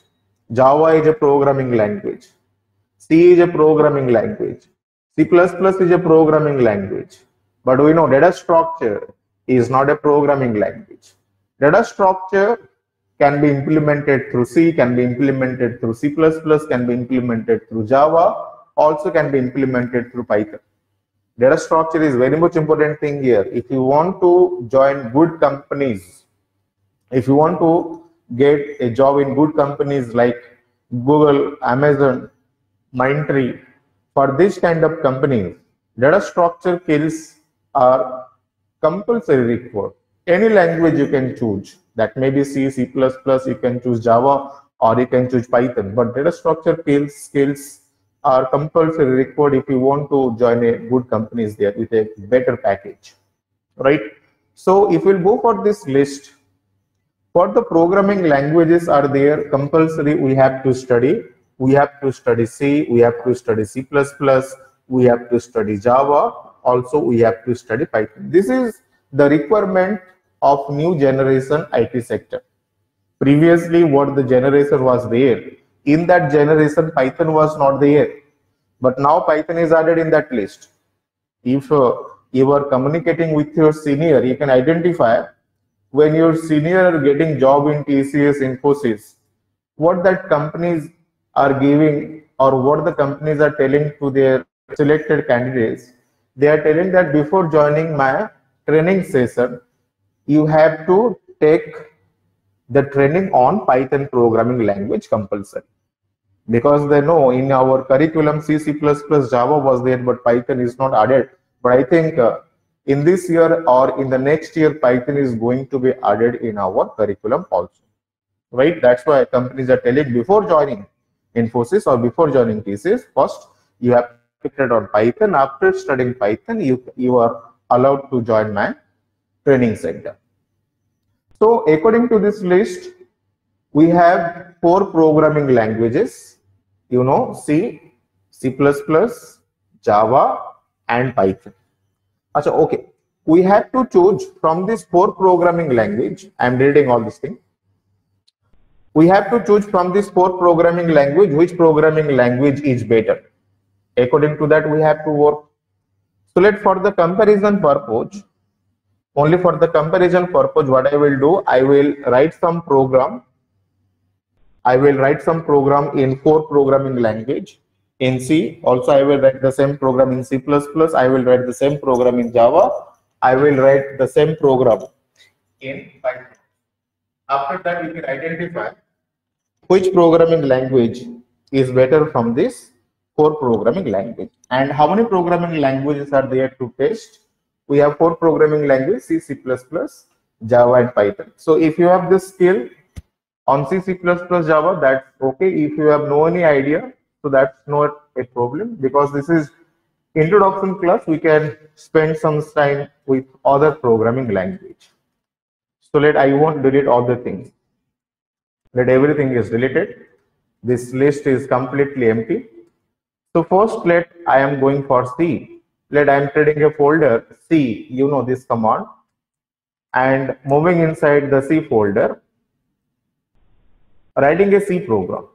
Java is a programming language, C is a programming language, C++ is a programming language, but we know data structure is not a programming language. Data structure can be implemented through C, can be implemented through C++, can be implemented through Java, also can be implemented through Python. Data structure is very much important thing here. If you want to join good companies, if you want to get a job in good companies like Google, Amazon, Mindtree, for this kind of companies, data structure skills are compulsory required. Any language you can choose. That may be C, C++, you can choose Java, or you can choose Python. But data structure skills, skills are compulsory required if you want to join a good companies there with a better package, right? So if we'll go for this list, what the programming languages are there compulsory we have to study we have to study C, we have to study C++, we have to study Java, also we have to study Python. This is the requirement of new generation IT sector. Previously, what the generation was there, in that generation, Python was not there. But now Python is added in that list. If uh, you are communicating with your senior, you can identify when your senior are getting job in TCS, Infosys, what that companies are giving or what the companies are telling to their selected candidates they are telling that before joining my training session you have to take the training on python programming language compulsory. Because they know in our curriculum c c++ java was there but python is not added. But i think uh, in this year or in the next year python is going to be added in our curriculum also right that's why companies are telling before joining Infosys or before joining TCS, first you have picked on Python. After studying Python, you, you are allowed to join my training center. So according to this list, we have four programming languages, you know, C, C++, Java, and Python. Achha, okay. We have to choose from these four programming language. I'm reading all this thing. We have to choose from this four programming language which programming language is better? According to that we have to work. So let for the comparison purpose only for the comparison purpose what i will do i will write some program. I will write some program in four programming language in c also i will write the same program in c++ i will write the same program in java i will write the same program in python after that we can identify which programming language is better from this four programming language. And how many programming languages are there to test? We have four programming languages, C, C++, Java and Python. So if you have this skill on C, C++, Java, that's okay. If you have no any idea, so that's not a problem because this is introduction class. We can spend some time with other programming language. So let I won't delete all the things. Let everything is deleted. This list is completely empty. So first let I am going for C. Let I am creating a folder C, you know this command and moving inside the C folder, writing a C program.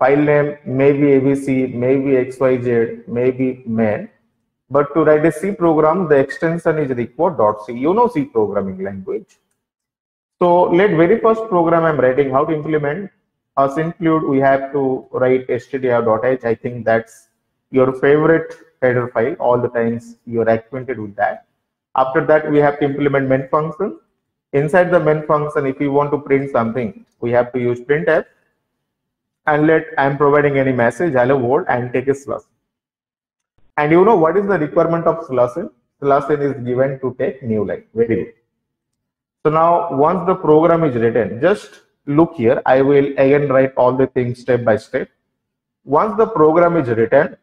File name maybe ABC, maybe XYZ, maybe main. But to write a C program, the extension is required.c. You know C programming language. So let very first program I'm writing how to implement us include we have to write stdio.h. I think that's your favorite header file all the times you're acquainted with that. After that, we have to implement main function inside the main function if you want to print something we have to use printf and let i'm providing any message hello world and take a slash and you know what is the requirement of slash slash is given to take new line very good. So now once the program is written just look here i will again write all the things step by step. Once the program is written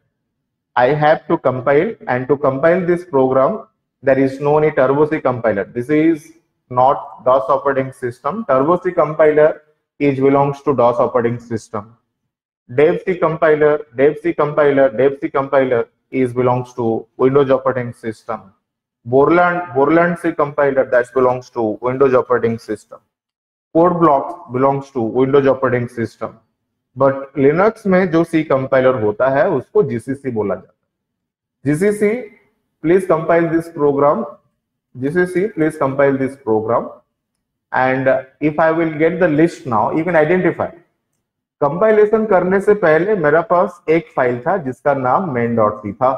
i have to compile and to compile this program there is no any turbo c compiler. This is not DOS operating system. Turbo C compiler is belongs to DOS operating system. DevC compiler, DevC compiler, DevC compiler is belongs to Windows operating system. Borland, Borland C compiler that belongs to Windows operating system. Code blocks belongs to Windows operating system. But Linux में जो सी compiler होता है उसको GCC बोला जाता है GCC please compile this program GCC please compile this program and if I will get the list now you can identify compilation करने से पहले मेरा पास एक फ़ाइल था, जिसका नाम मेन डॉट सी था।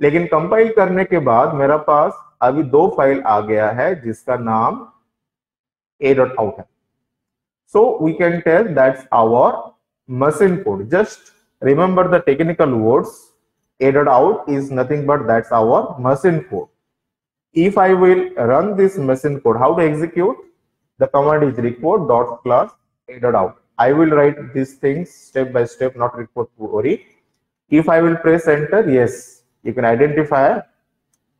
लेकिन कंपाइल करने के बाद मेरा पास अभी दो फ़ाइल आ गया है, जिसका नाम ए डॉट आउट है। So we can tell that's our machine code just remember the technical words a dot out is nothing but that's our machine code if i will run this machine code, how to execute? The command is record dot class a dot out I will write these things step by step, not report to worry. If I will press enter, yes, you can identify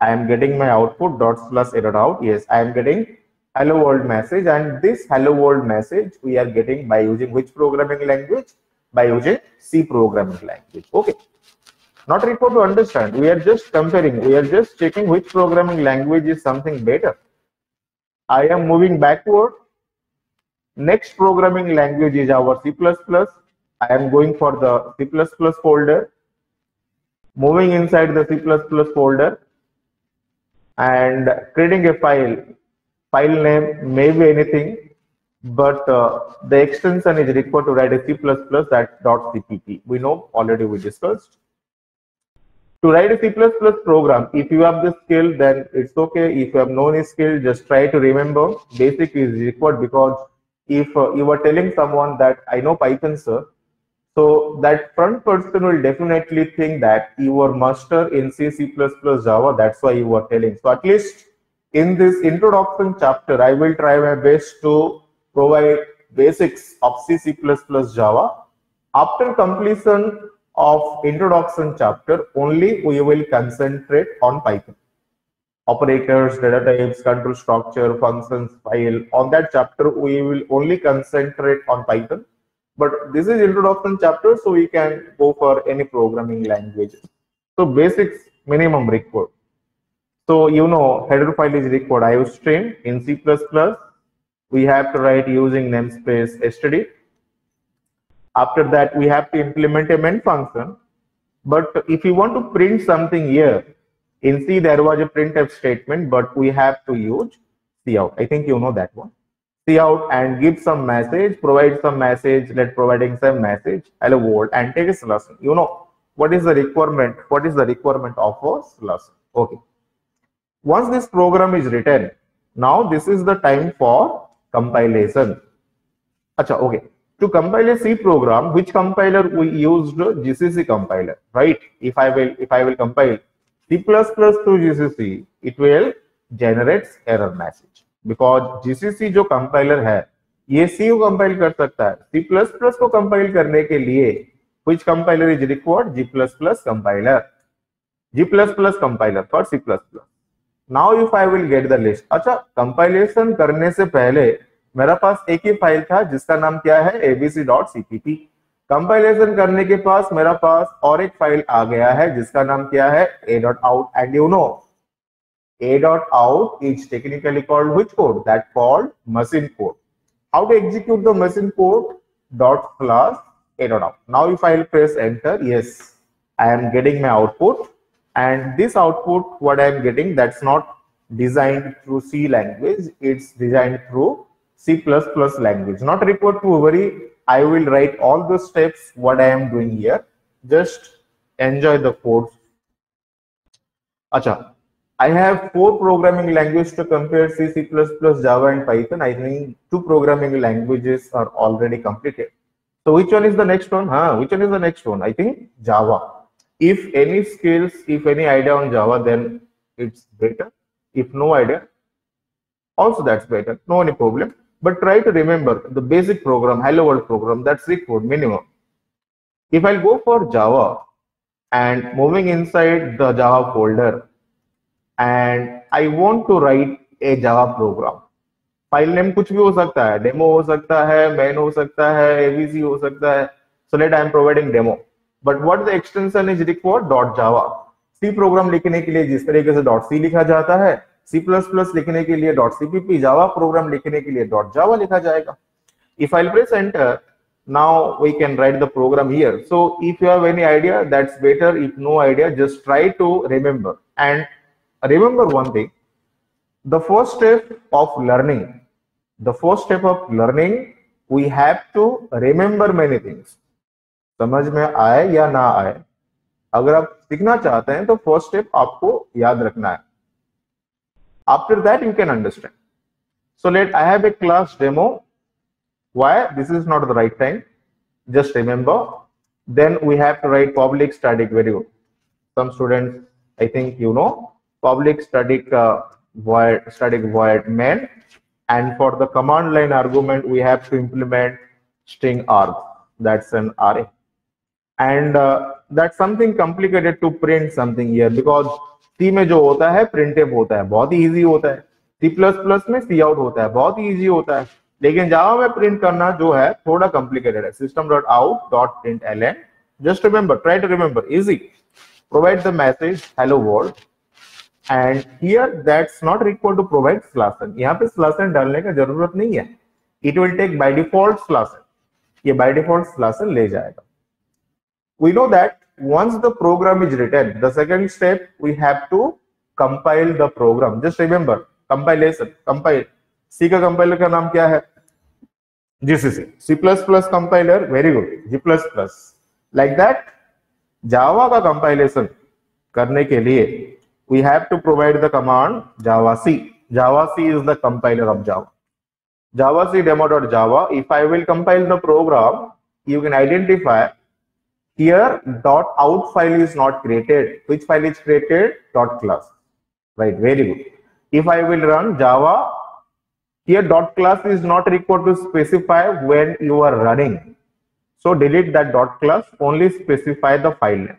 I am getting my output dot slash a dot out. Yes, I am getting hello world message and this hello world message we are getting by using which programming language? By using C programming language. Okay not required to understand. We are just comparing. We are just checking which programming language is something better. I am moving backward. Next programming language is our C++. I am going for the C++ folder. Moving inside the C++ folder and creating a file. File name may be anything, but uh, the extension is required to write a C++ that .cpp. We know already we discussed to write a C++ program, if you have the skill, then it's okay. If you have no skill, just try to remember basic is required because if uh, you are telling someone that I know Python, sir, so that front person will definitely think that you are master in C, C++, Java. That's why you are telling. So at least in this introduction chapter, I will try my best to provide basics of C, C++, Java. After completion, of introduction chapter, only we will concentrate on Python. Operators, data types, control structure, functions, file. On that chapter, we will only concentrate on Python. But this is introduction chapter, so we can go for any programming language. So basics minimum required. So you know header file is required iostream in C++. We have to write using namespace std after that, we have to implement a main function. But if you want to print something here, in C there was a printf statement, but we have to use cout. I think you know that one. cout and give some message, provide some message, let providing some message, hello world, and take a solution. You know what is the requirement? What is the requirement of a solution? Okay. Once this program is written, now this is the time for compilation. Achha, okay to compile a C program, which compiler we used GCC compiler, right? If I will, if I will compile C++ to GCC, it will generates error message because GCC जो compiler है ये C को compile कर सकता है C++ को compile करने के लिए which compiler is required G++ compiler G++ compiler for C++ now if I will get the list अच्छा compilation करने से पहले मेरा पास एक ही फ़ाइल था जिसका नाम क्या है abc.cpp कंपाइलेशन करने के पास मेरा पास और एक फ़ाइल आ गया है, जिसका नाम क्या है? A dot out and you know a dot out is technically called which code that called machine code how to execute the machine code dot class a dot out now you file press enter yes I am getting my output and this output what I am getting that not design through C language it's designed through C plus plus language not report to very I will write all the steps what I am doing here. Just enjoy the code. Acha, I have four programming languages to compare C, C++, Java and Python. I think two programming languages are already completed. So which one is the next one? Huh? Which one is the next one? I think Java. If any skills, if any idea on Java, then it's better. If no idea, also that's better. No any problem. But try to remember the basic program, hello world program, that's required minimum. If I'll go for Java and moving inside the Java folder, and I want to write a Java program. File name कुछ भी हो सकता है demo हो सकता है man हो सकता है एबीसी हो सकता है so let I am providing demo but what the extension is required dot Java C program लिखने के लिए जिस तरीके से सी लिखा जाता है सी प्लस प्लस लिखने के लिए डॉट सीपीपी जावा प्रोग्राम लिखने के लिए डॉट जावा लिखा जाएगा। If I press enter now we can write the program here so if you have any idea that's better if no idea just try to remember and remember one thing the first step of learning the first step of learning we have to remember many things समझ में आए या ना आए? अगर आप सीखना चाहते हैं तो फ़र्स्ट स्टेप आपको याद रखना है। After that, you can understand. So let I have a class demo. Why? This is not the right time. Just remember. Then we have to write public static variable. Some students, I think you know, public static uh, void static void main. And for the command line argument, we have to implement string arg. That's an array. And uh, that's something complicated to print something here because सी में जो होता है प्रिंटेब होता है। बहुत ही easy होता है। सी plus plus में सी आउट होता है। बहुत ही ईजी होता है। लेकिन जावा में प्रिंट करना जो है, थोड़ा कॉम्प्लिकेटेड है। System dot out dot print L N just remember try to remember easy provide the message hello world and here that's not require to provide स्लासन यहाँ पे स्लासन डालने का ज़रूरत नहीं है। It will take by default स्लासन ये by default स्लासन ले जाएगा। We know that once the program is written, the second step, we have to compile the program. Just remember, compilation, compile. C का compiler का नाम क्या GCC. C++ compiler, very good. G++. Like that, Java का compilation करने के लिए, we have to provide the command javac. Java C is the compiler of Java. javac demo.java. If I will compile the program, you can identify here dot out file is not created. Which file is created? Dot class. Right, very good. If I will run Java, here dot class is not required to specify when you are running. So delete that dot class, only specify the file name.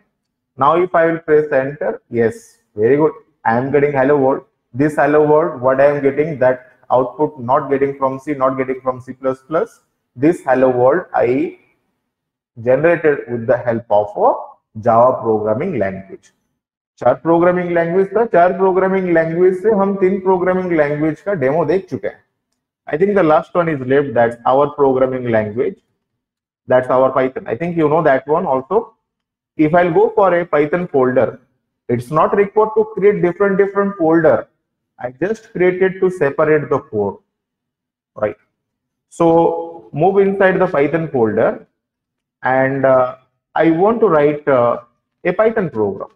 Now if I will press enter, yes, very good. I am getting hello world. This hello world, what I am getting that output not getting from C, not getting from C++. This hello world, I generated with the help of a Java programming language. चार programming language था चार programming language से हम तीन programming language का demo देख चुके हैं I think the last one is left that's our programming language that's our python i think you know that one also if i'll go for a python folder it's not required to create different different folder i just created to separate the code right so move inside the python folder And I want to write a Python program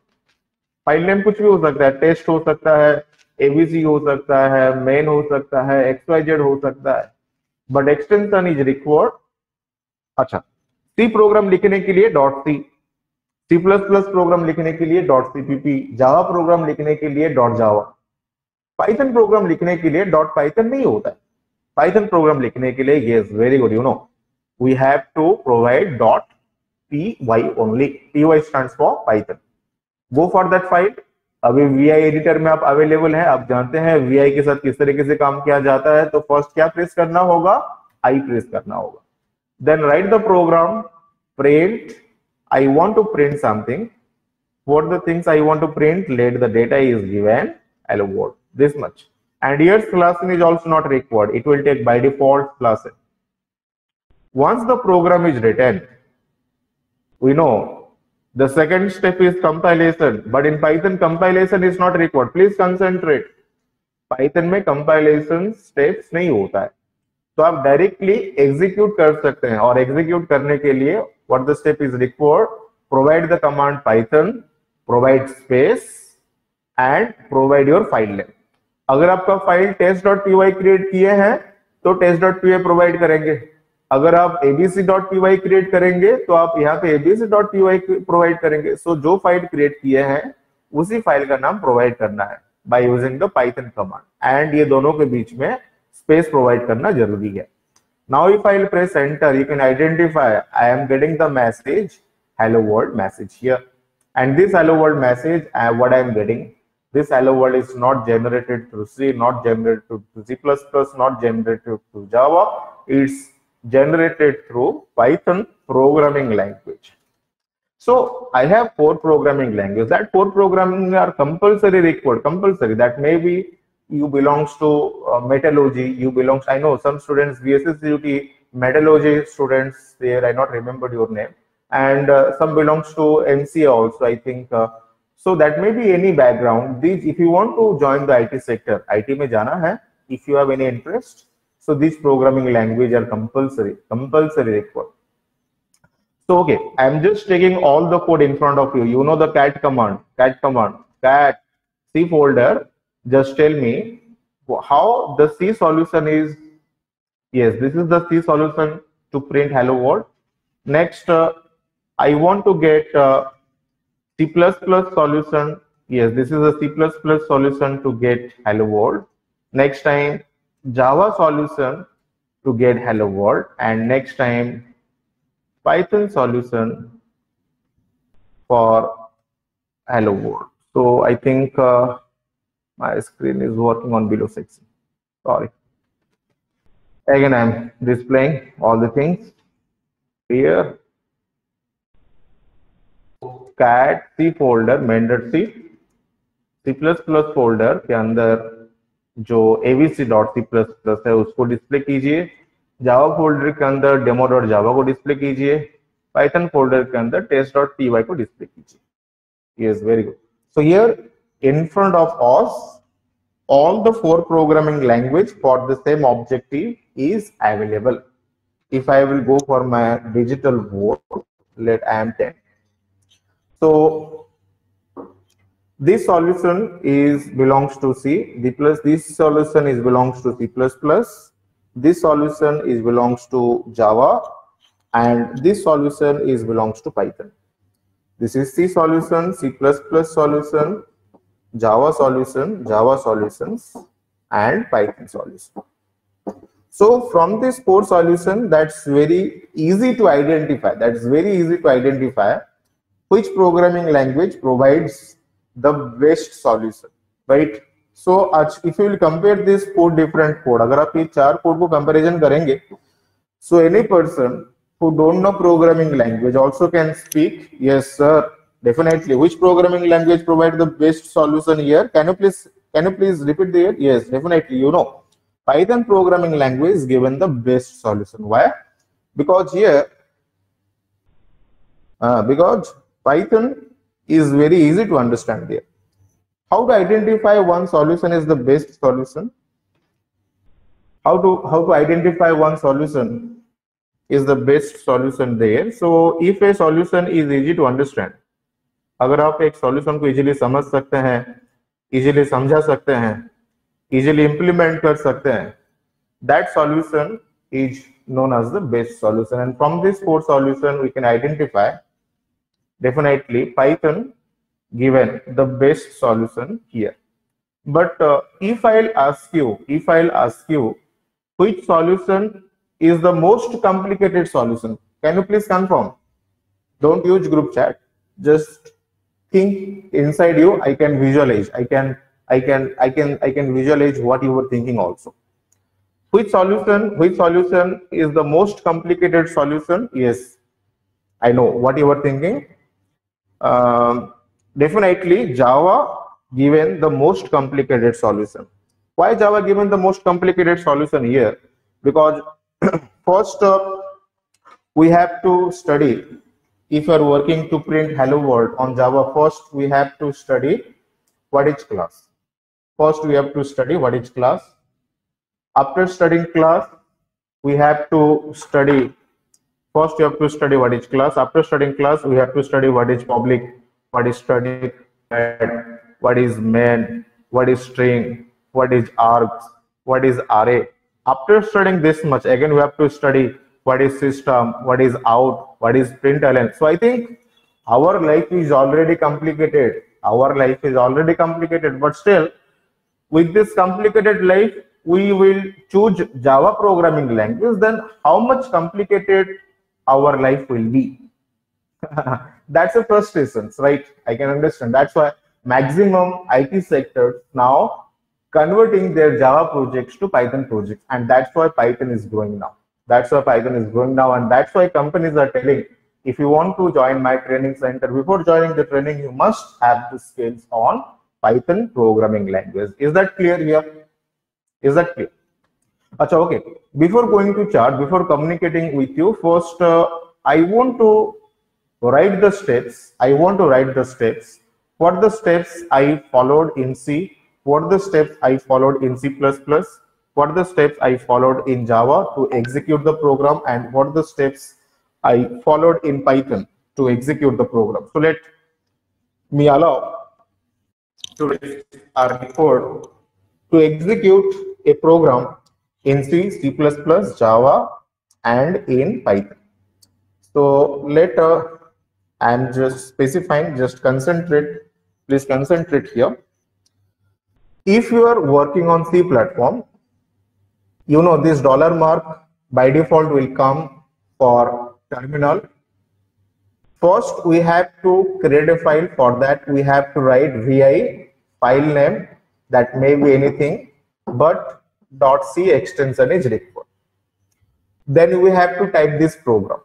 file name कुछ भी हो सकता है test हो सकता है ABC हो सकता है मेन हो सकता है एक्सवाइजेड हो सकता है. बट एक्सटेंशन इज़ रिक्वायर्ड अच्छा। सी प्रोग्राम लिखने के लिए dot C C plus plus program लिखने के लिए डॉट सीपीपी जावा प्रोग्राम लिखने के लिए डॉट जावा पाइथन प्रोग्राम लिखने के लिए डॉट पाइथन नहीं होता है. पाइथन प्रोग्राम लिखने के लिए yes very good you know to provide dot P Y only P Y stand for Python go for that file अभी वी आई एडिटर में आप अवेलेबल है आप जानते हैं वी आई के साथ किस तरीके से काम किया जाता है तो फ़र्स्ट क्या प्रेस करना होगा? आई प्रेस करना होगा. Then write the program print I want to print something what the things I want to print, let the data is given, hello world, this much. And here's classing is also not required. It will take by default classing. Once the program is written, we know the second step is compilation, but in Python, compilation is not required. Please concentrate. Python में compilation steps नहीं होता है तो आप directly execute कर सकते हैं और एग्जीक्यूट करने के लिए what the step is required provide the command Python provide space and provide your file name अगर आपका file test dot P create किए हैं तो टेस्ट डॉट पी प्रोवाइड करेंगे अगर आप ABC dot T Y create करेंगे तो आप यहाँ पे ABC dot T Y provide करेंगे। सो so, जो फ़ाइल क्रिएट किए हैं उसी फ़ाइल का नाम प्रोवाइड करना है by using the Python command and ये दोनों के बीच में स्पेस प्रोवाइड करना ज़रूरी है। Now if I press enter you can identify I am getting the message hello world message here and this hello world message I what I am getting this hello world is not generated to C not generated to C plus plus not generated to Java it's generated through Python programming language. So I have four programming languages. That four programming are compulsory required, compulsory. That may be you belongs to uh, metallurgy, you belongs, I know some students, VSSUT, metallurgy students there, I not remembered your name. And uh, some belongs to MCA also, I think. Uh, so that may be any background. These, if you want to join the IT sector, IT me jana hai, if you have any interest, so these programming language are compulsory, compulsory required. So okay, I'm just taking all the code in front of you. You know the cat command, cat command, cat C folder. Just tell me how the C solution is. Yes, this is the C solution to print hello world. Next, uh, I want to get uh, C++ solution. Yes, this is a C++ solution to get hello world. Next time, Java solution to get hello world. And next time, Python solution for hello world. So I think uh, my screen is working on below section. Sorry. Again, I'm displaying all the things here cat c folder main dot C C plus plus folder के अंदर जो abc.c++ है, उसको display कीजिए। जावा folder के अंदर demo dot जावा को display कीजिए। पाइथन फोल्डर के अंदर टेस्ट डॉट टी वाई को डिस्प्ले कीजिए। Yes very good so here in front of us all the four programming language for the same objective is available if I will go for my digital vote late I am ten so this solution is belongs to C. Plus this solution is belongs to C++. This solution is belongs to Java, and this solution is belongs to Python. This is C solution, C++ solution, Java solution, Java solutions, and Python solution. So from this four solution, that's very easy to identify. That's very easy to identify which programming language provides the best solution right? So if you will compare these four different code agar aap ye char code ko comparison karenge so any person who don't know programming language also can speak yes sir definitely. Which programming language provide the best solution here? Can you please can you please repeat the yes definitely you know. Python programming language is given the best solution. Why? Because here uh, because Python is very easy to understand there. How to identify one solution is the best solution? How to how to identify one solution is the best solution there. So if a solution is easy to understand, अगर आप एक solution को easily समझ सकते हैं easily समझा सकते हैं इजीली इंप्लीमेंट कर सकते हैं that solution is known as the best solution. And from this four solution, we can identify definitely Python given the best solution here. But uh, if I'll ask you, if I'll ask you, which solution is the most complicated solution? Can you please confirm? Don't use group chat. Just think inside you. I can visualize. I can, I can, I can, I can visualize what you were thinking also. Which solution? Which solution is the most complicated solution? Yes, I know what you were thinking. Um, definitely Java given the most complicated solution. Why Java given the most complicated solution here? Because first uh, we have to study if you are working to print hello world on Java first we have to study what is class. First we have to study what is class. After studying class we have to study first you have to study what is class. After studying class we have to study what is public, what is static, what is main, what is string, what is args, what is array. After studying this much, again we have to study what is system, what is out, what is println. So I think our life is already complicated. Our life is already complicated, but still with this complicated life, we will choose Java programming language, then how much complicated our life will be. That's the first frustration, right? I can understand. That's why maximum IT sectors now converting their Java projects to Python projects. And that's why Python is growing now. That's why Python is growing now. And that's why companies are telling, if you want to join my training center, before joining the training, you must have the skills on Python programming language. Is that clear here? Is that clear? Achha, okay. Before going to chart, before communicating with you, first uh, I want to write the steps. I want to write the steps what the steps I followed in C, what the steps I followed in C++, what the steps I followed in Java to execute the program, and what the steps I followed in Python to execute the program. So let me allow to our to execute a program in C, C++, Java, and in Python. So let uh, I'm just specifying, just concentrate please concentrate here. If you are working on C platform, you know this dollar mark by default will come for terminal. First, we have to create a file. For that, we have to write vi file name that may be anything, but .c extension is required. Then we have to type this program.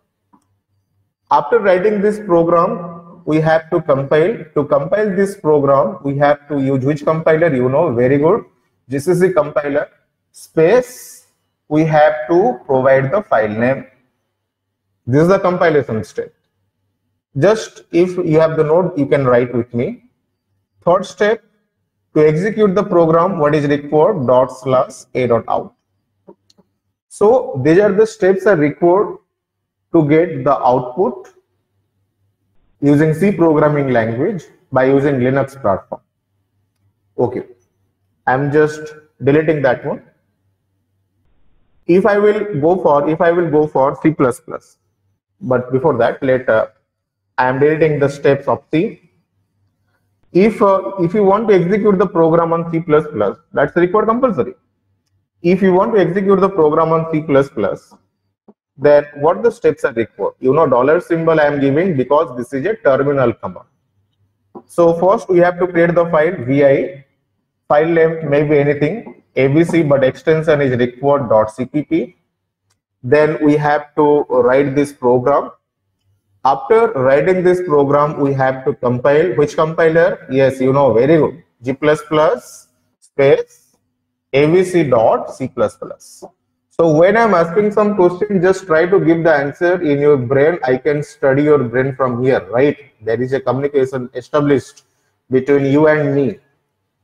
After writing this program, we have to compile. To compile this program, we have to use which compiler? You know, very good. This is the compiler space. We have to provide the file name. This is the compilation step. Just if you have the node, you can write with me. Third step, to execute the program, what is required? Dot slash a dot out. So these are the steps are required to get the output using C programming language by using Linux platform. Okay, I'm just deleting that one. If I will go for, if I will go for C++, but before that, later, I am deleting the steps of C. If, uh, if you want to execute the program on C++, that's required compulsory. If you want to execute the program on C++, then what the steps are required? You know dollar symbol i am giving because this is a terminal command. So first we have to create the file vi file name may be anything abc but extension is required .cpp then we have to write this program after writing this program we have to compile which compiler yes you know very good g++ space abc dot c++ so when I'm asking some question, just try to give the answer in your brain. I can study your brain from here, right? There is a communication established between you and me.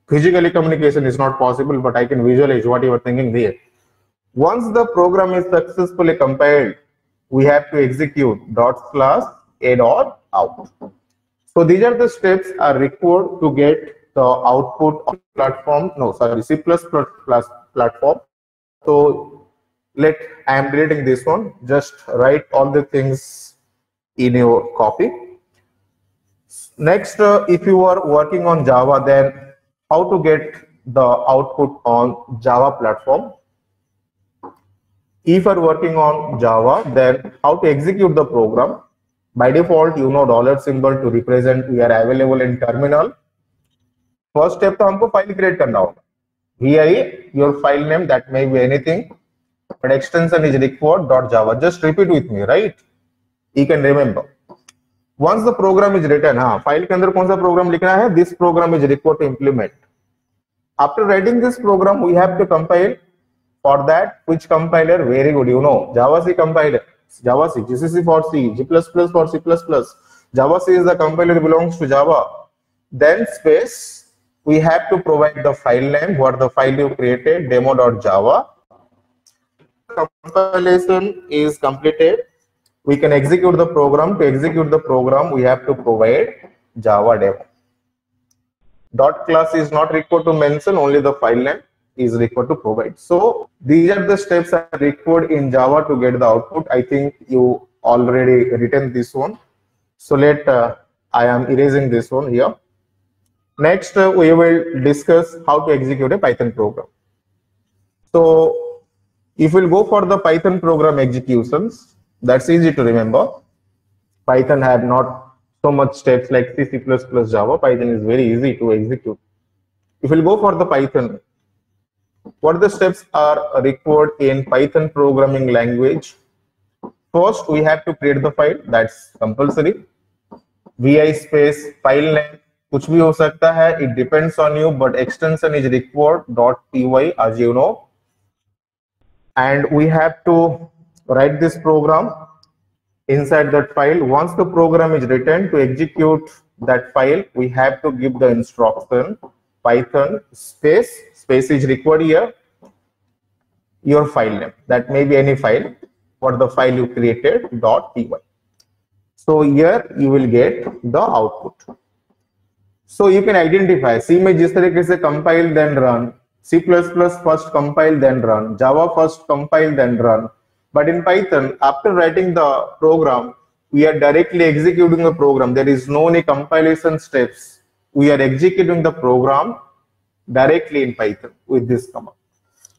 Physically communication is not possible, but I can visualize what you are thinking there. Once the program is successfully compiled, we have to execute dot slash a dot out. So these are the steps are required to get the output of platform. No, sorry, C++ plus platform. So let I am deleting this one. Just write all the things in your copy. Next, uh, if you are working on Java, then how to get the output on Java platform. If you are working on Java, then how to execute the program. By default, you know dollar symbol to represent we are available in terminal. First step तो हमको file create करना होगा. Here your file name that may be anything, but extension is required.java. Just repeat with me, right? You can remember. Once the program is written, हाँ file के अंदर कौन सा program लिखना है? This program is required to implement. After writing this program, we have to compile. For that, which compiler? Very good. You know, javac compiler. javac, GCC for C, G++ for C++. javac is the compiler belongs to Java. Then space, we have to provide the file name, what the file you created, demo.java. Compilation is completed. We can execute the program. To execute the program, we have to provide Java demo. Dot class is not required to mention, only the file name is required to provide. So these are the steps are required in Java to get the output. I think you already written this one. So let uh, I am erasing this one here. Next, uh, we will discuss how to execute a Python program. So if we'll go for the Python program executions, that's easy to remember. Python have not so much steps like C, C++, Java. Python is very easy to execute. If we'll go for the Python, what the steps are required in Python programming language? First, we have to create the file. That's compulsory. vi space file name कुछ भी हो सकता है it depends on you but extension is required dot py as you know and we have to write this program inside that file once the program is written to execute that file we have to give the instruction python space space is required here your file name that may be any file for the file you created dot py so here you will get the output so you can identify c में जिस तरीके से compile then run c++ first compile then run java first compile then run but in python after writing the program we are directly executing the program there is no any compilation steps we are executing the program directly in Python with this command.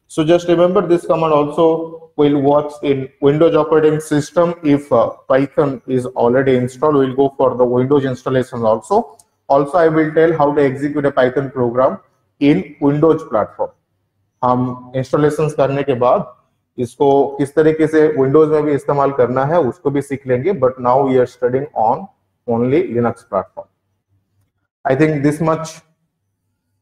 So just remember this command also will work in Windows operating system. If uh, Python is already installed, we'll go for the Windows installation also. Also, I will tell how to execute a Python program in Windows platform. हम installation करने के बाद इसको किस तरीके से Windows में भी इस्तेमाल करना है उसको भी सीख लेंगे but now we are studying on only Linux platform I think this much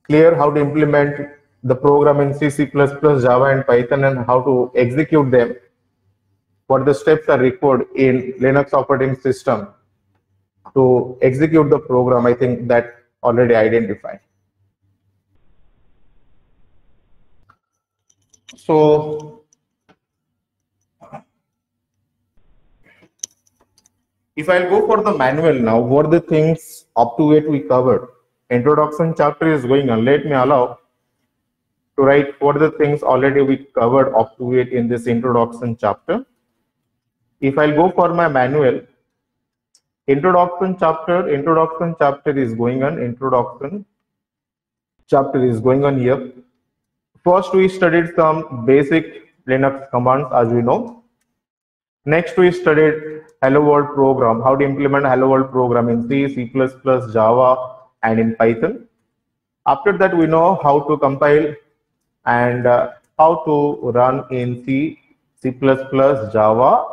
clear how to implement the program in C, C++, Java and Python and how to execute them. What the steps are required in Linux operating system to execute the program, I think that already identified. So if I'll go for the manual now, what are the things up to it we covered? Introduction chapter is going on, let me allow to write what the things already we covered up to it in this introduction chapter. If I'll go for my manual, introduction chapter, introduction chapter is going on, introduction chapter is going on here. First, we studied some basic Linux commands as we know. Next, we studied Hello World program, how to implement Hello World program in C, C++, Java, and in Python. After that, we know how to compile and uh, how to run in C, C++, Java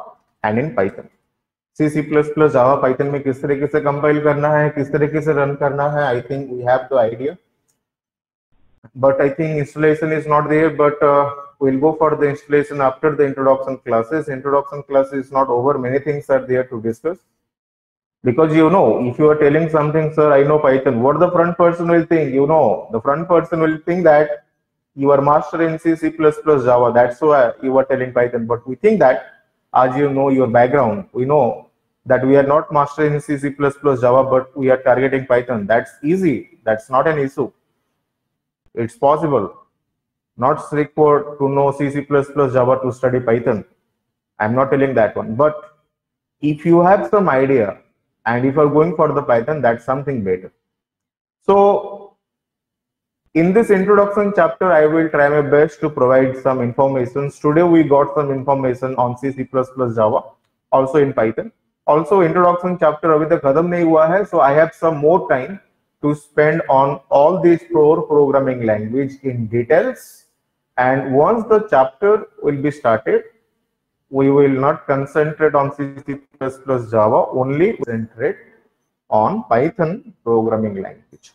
and in Python. C, C++, Java, Python में किस तरीके से compile करना है किस तरीके से run करना है I think we have the idea. But I think installation is not there. But uh, we'll go for the installation after the introduction classes. Introduction class is not over. Many things are there to discuss because you know if you are telling something sir i know python. What the front person will think? You know the front person will think that you are master in c c++ java. That's why you are telling python. But we think that as you know your background we know that we are not master in c c++ java but we are targeting python. That's easy. That's not an issue. It's possible. Not for to know C, C++, Java to study Python. I'm not telling that one. But if you have some idea and if you are going for the python that's something better. So in this introduction chapter i will try my best to provide some information. today we got some information on c c++ java also in python. Also introduction chapter abhi tak khatam nahi hua hai so i have some more time to spend on all these four programming language in details. And once the chapter will be started we will not concentrate on C, Java, only concentrate on Python programming language.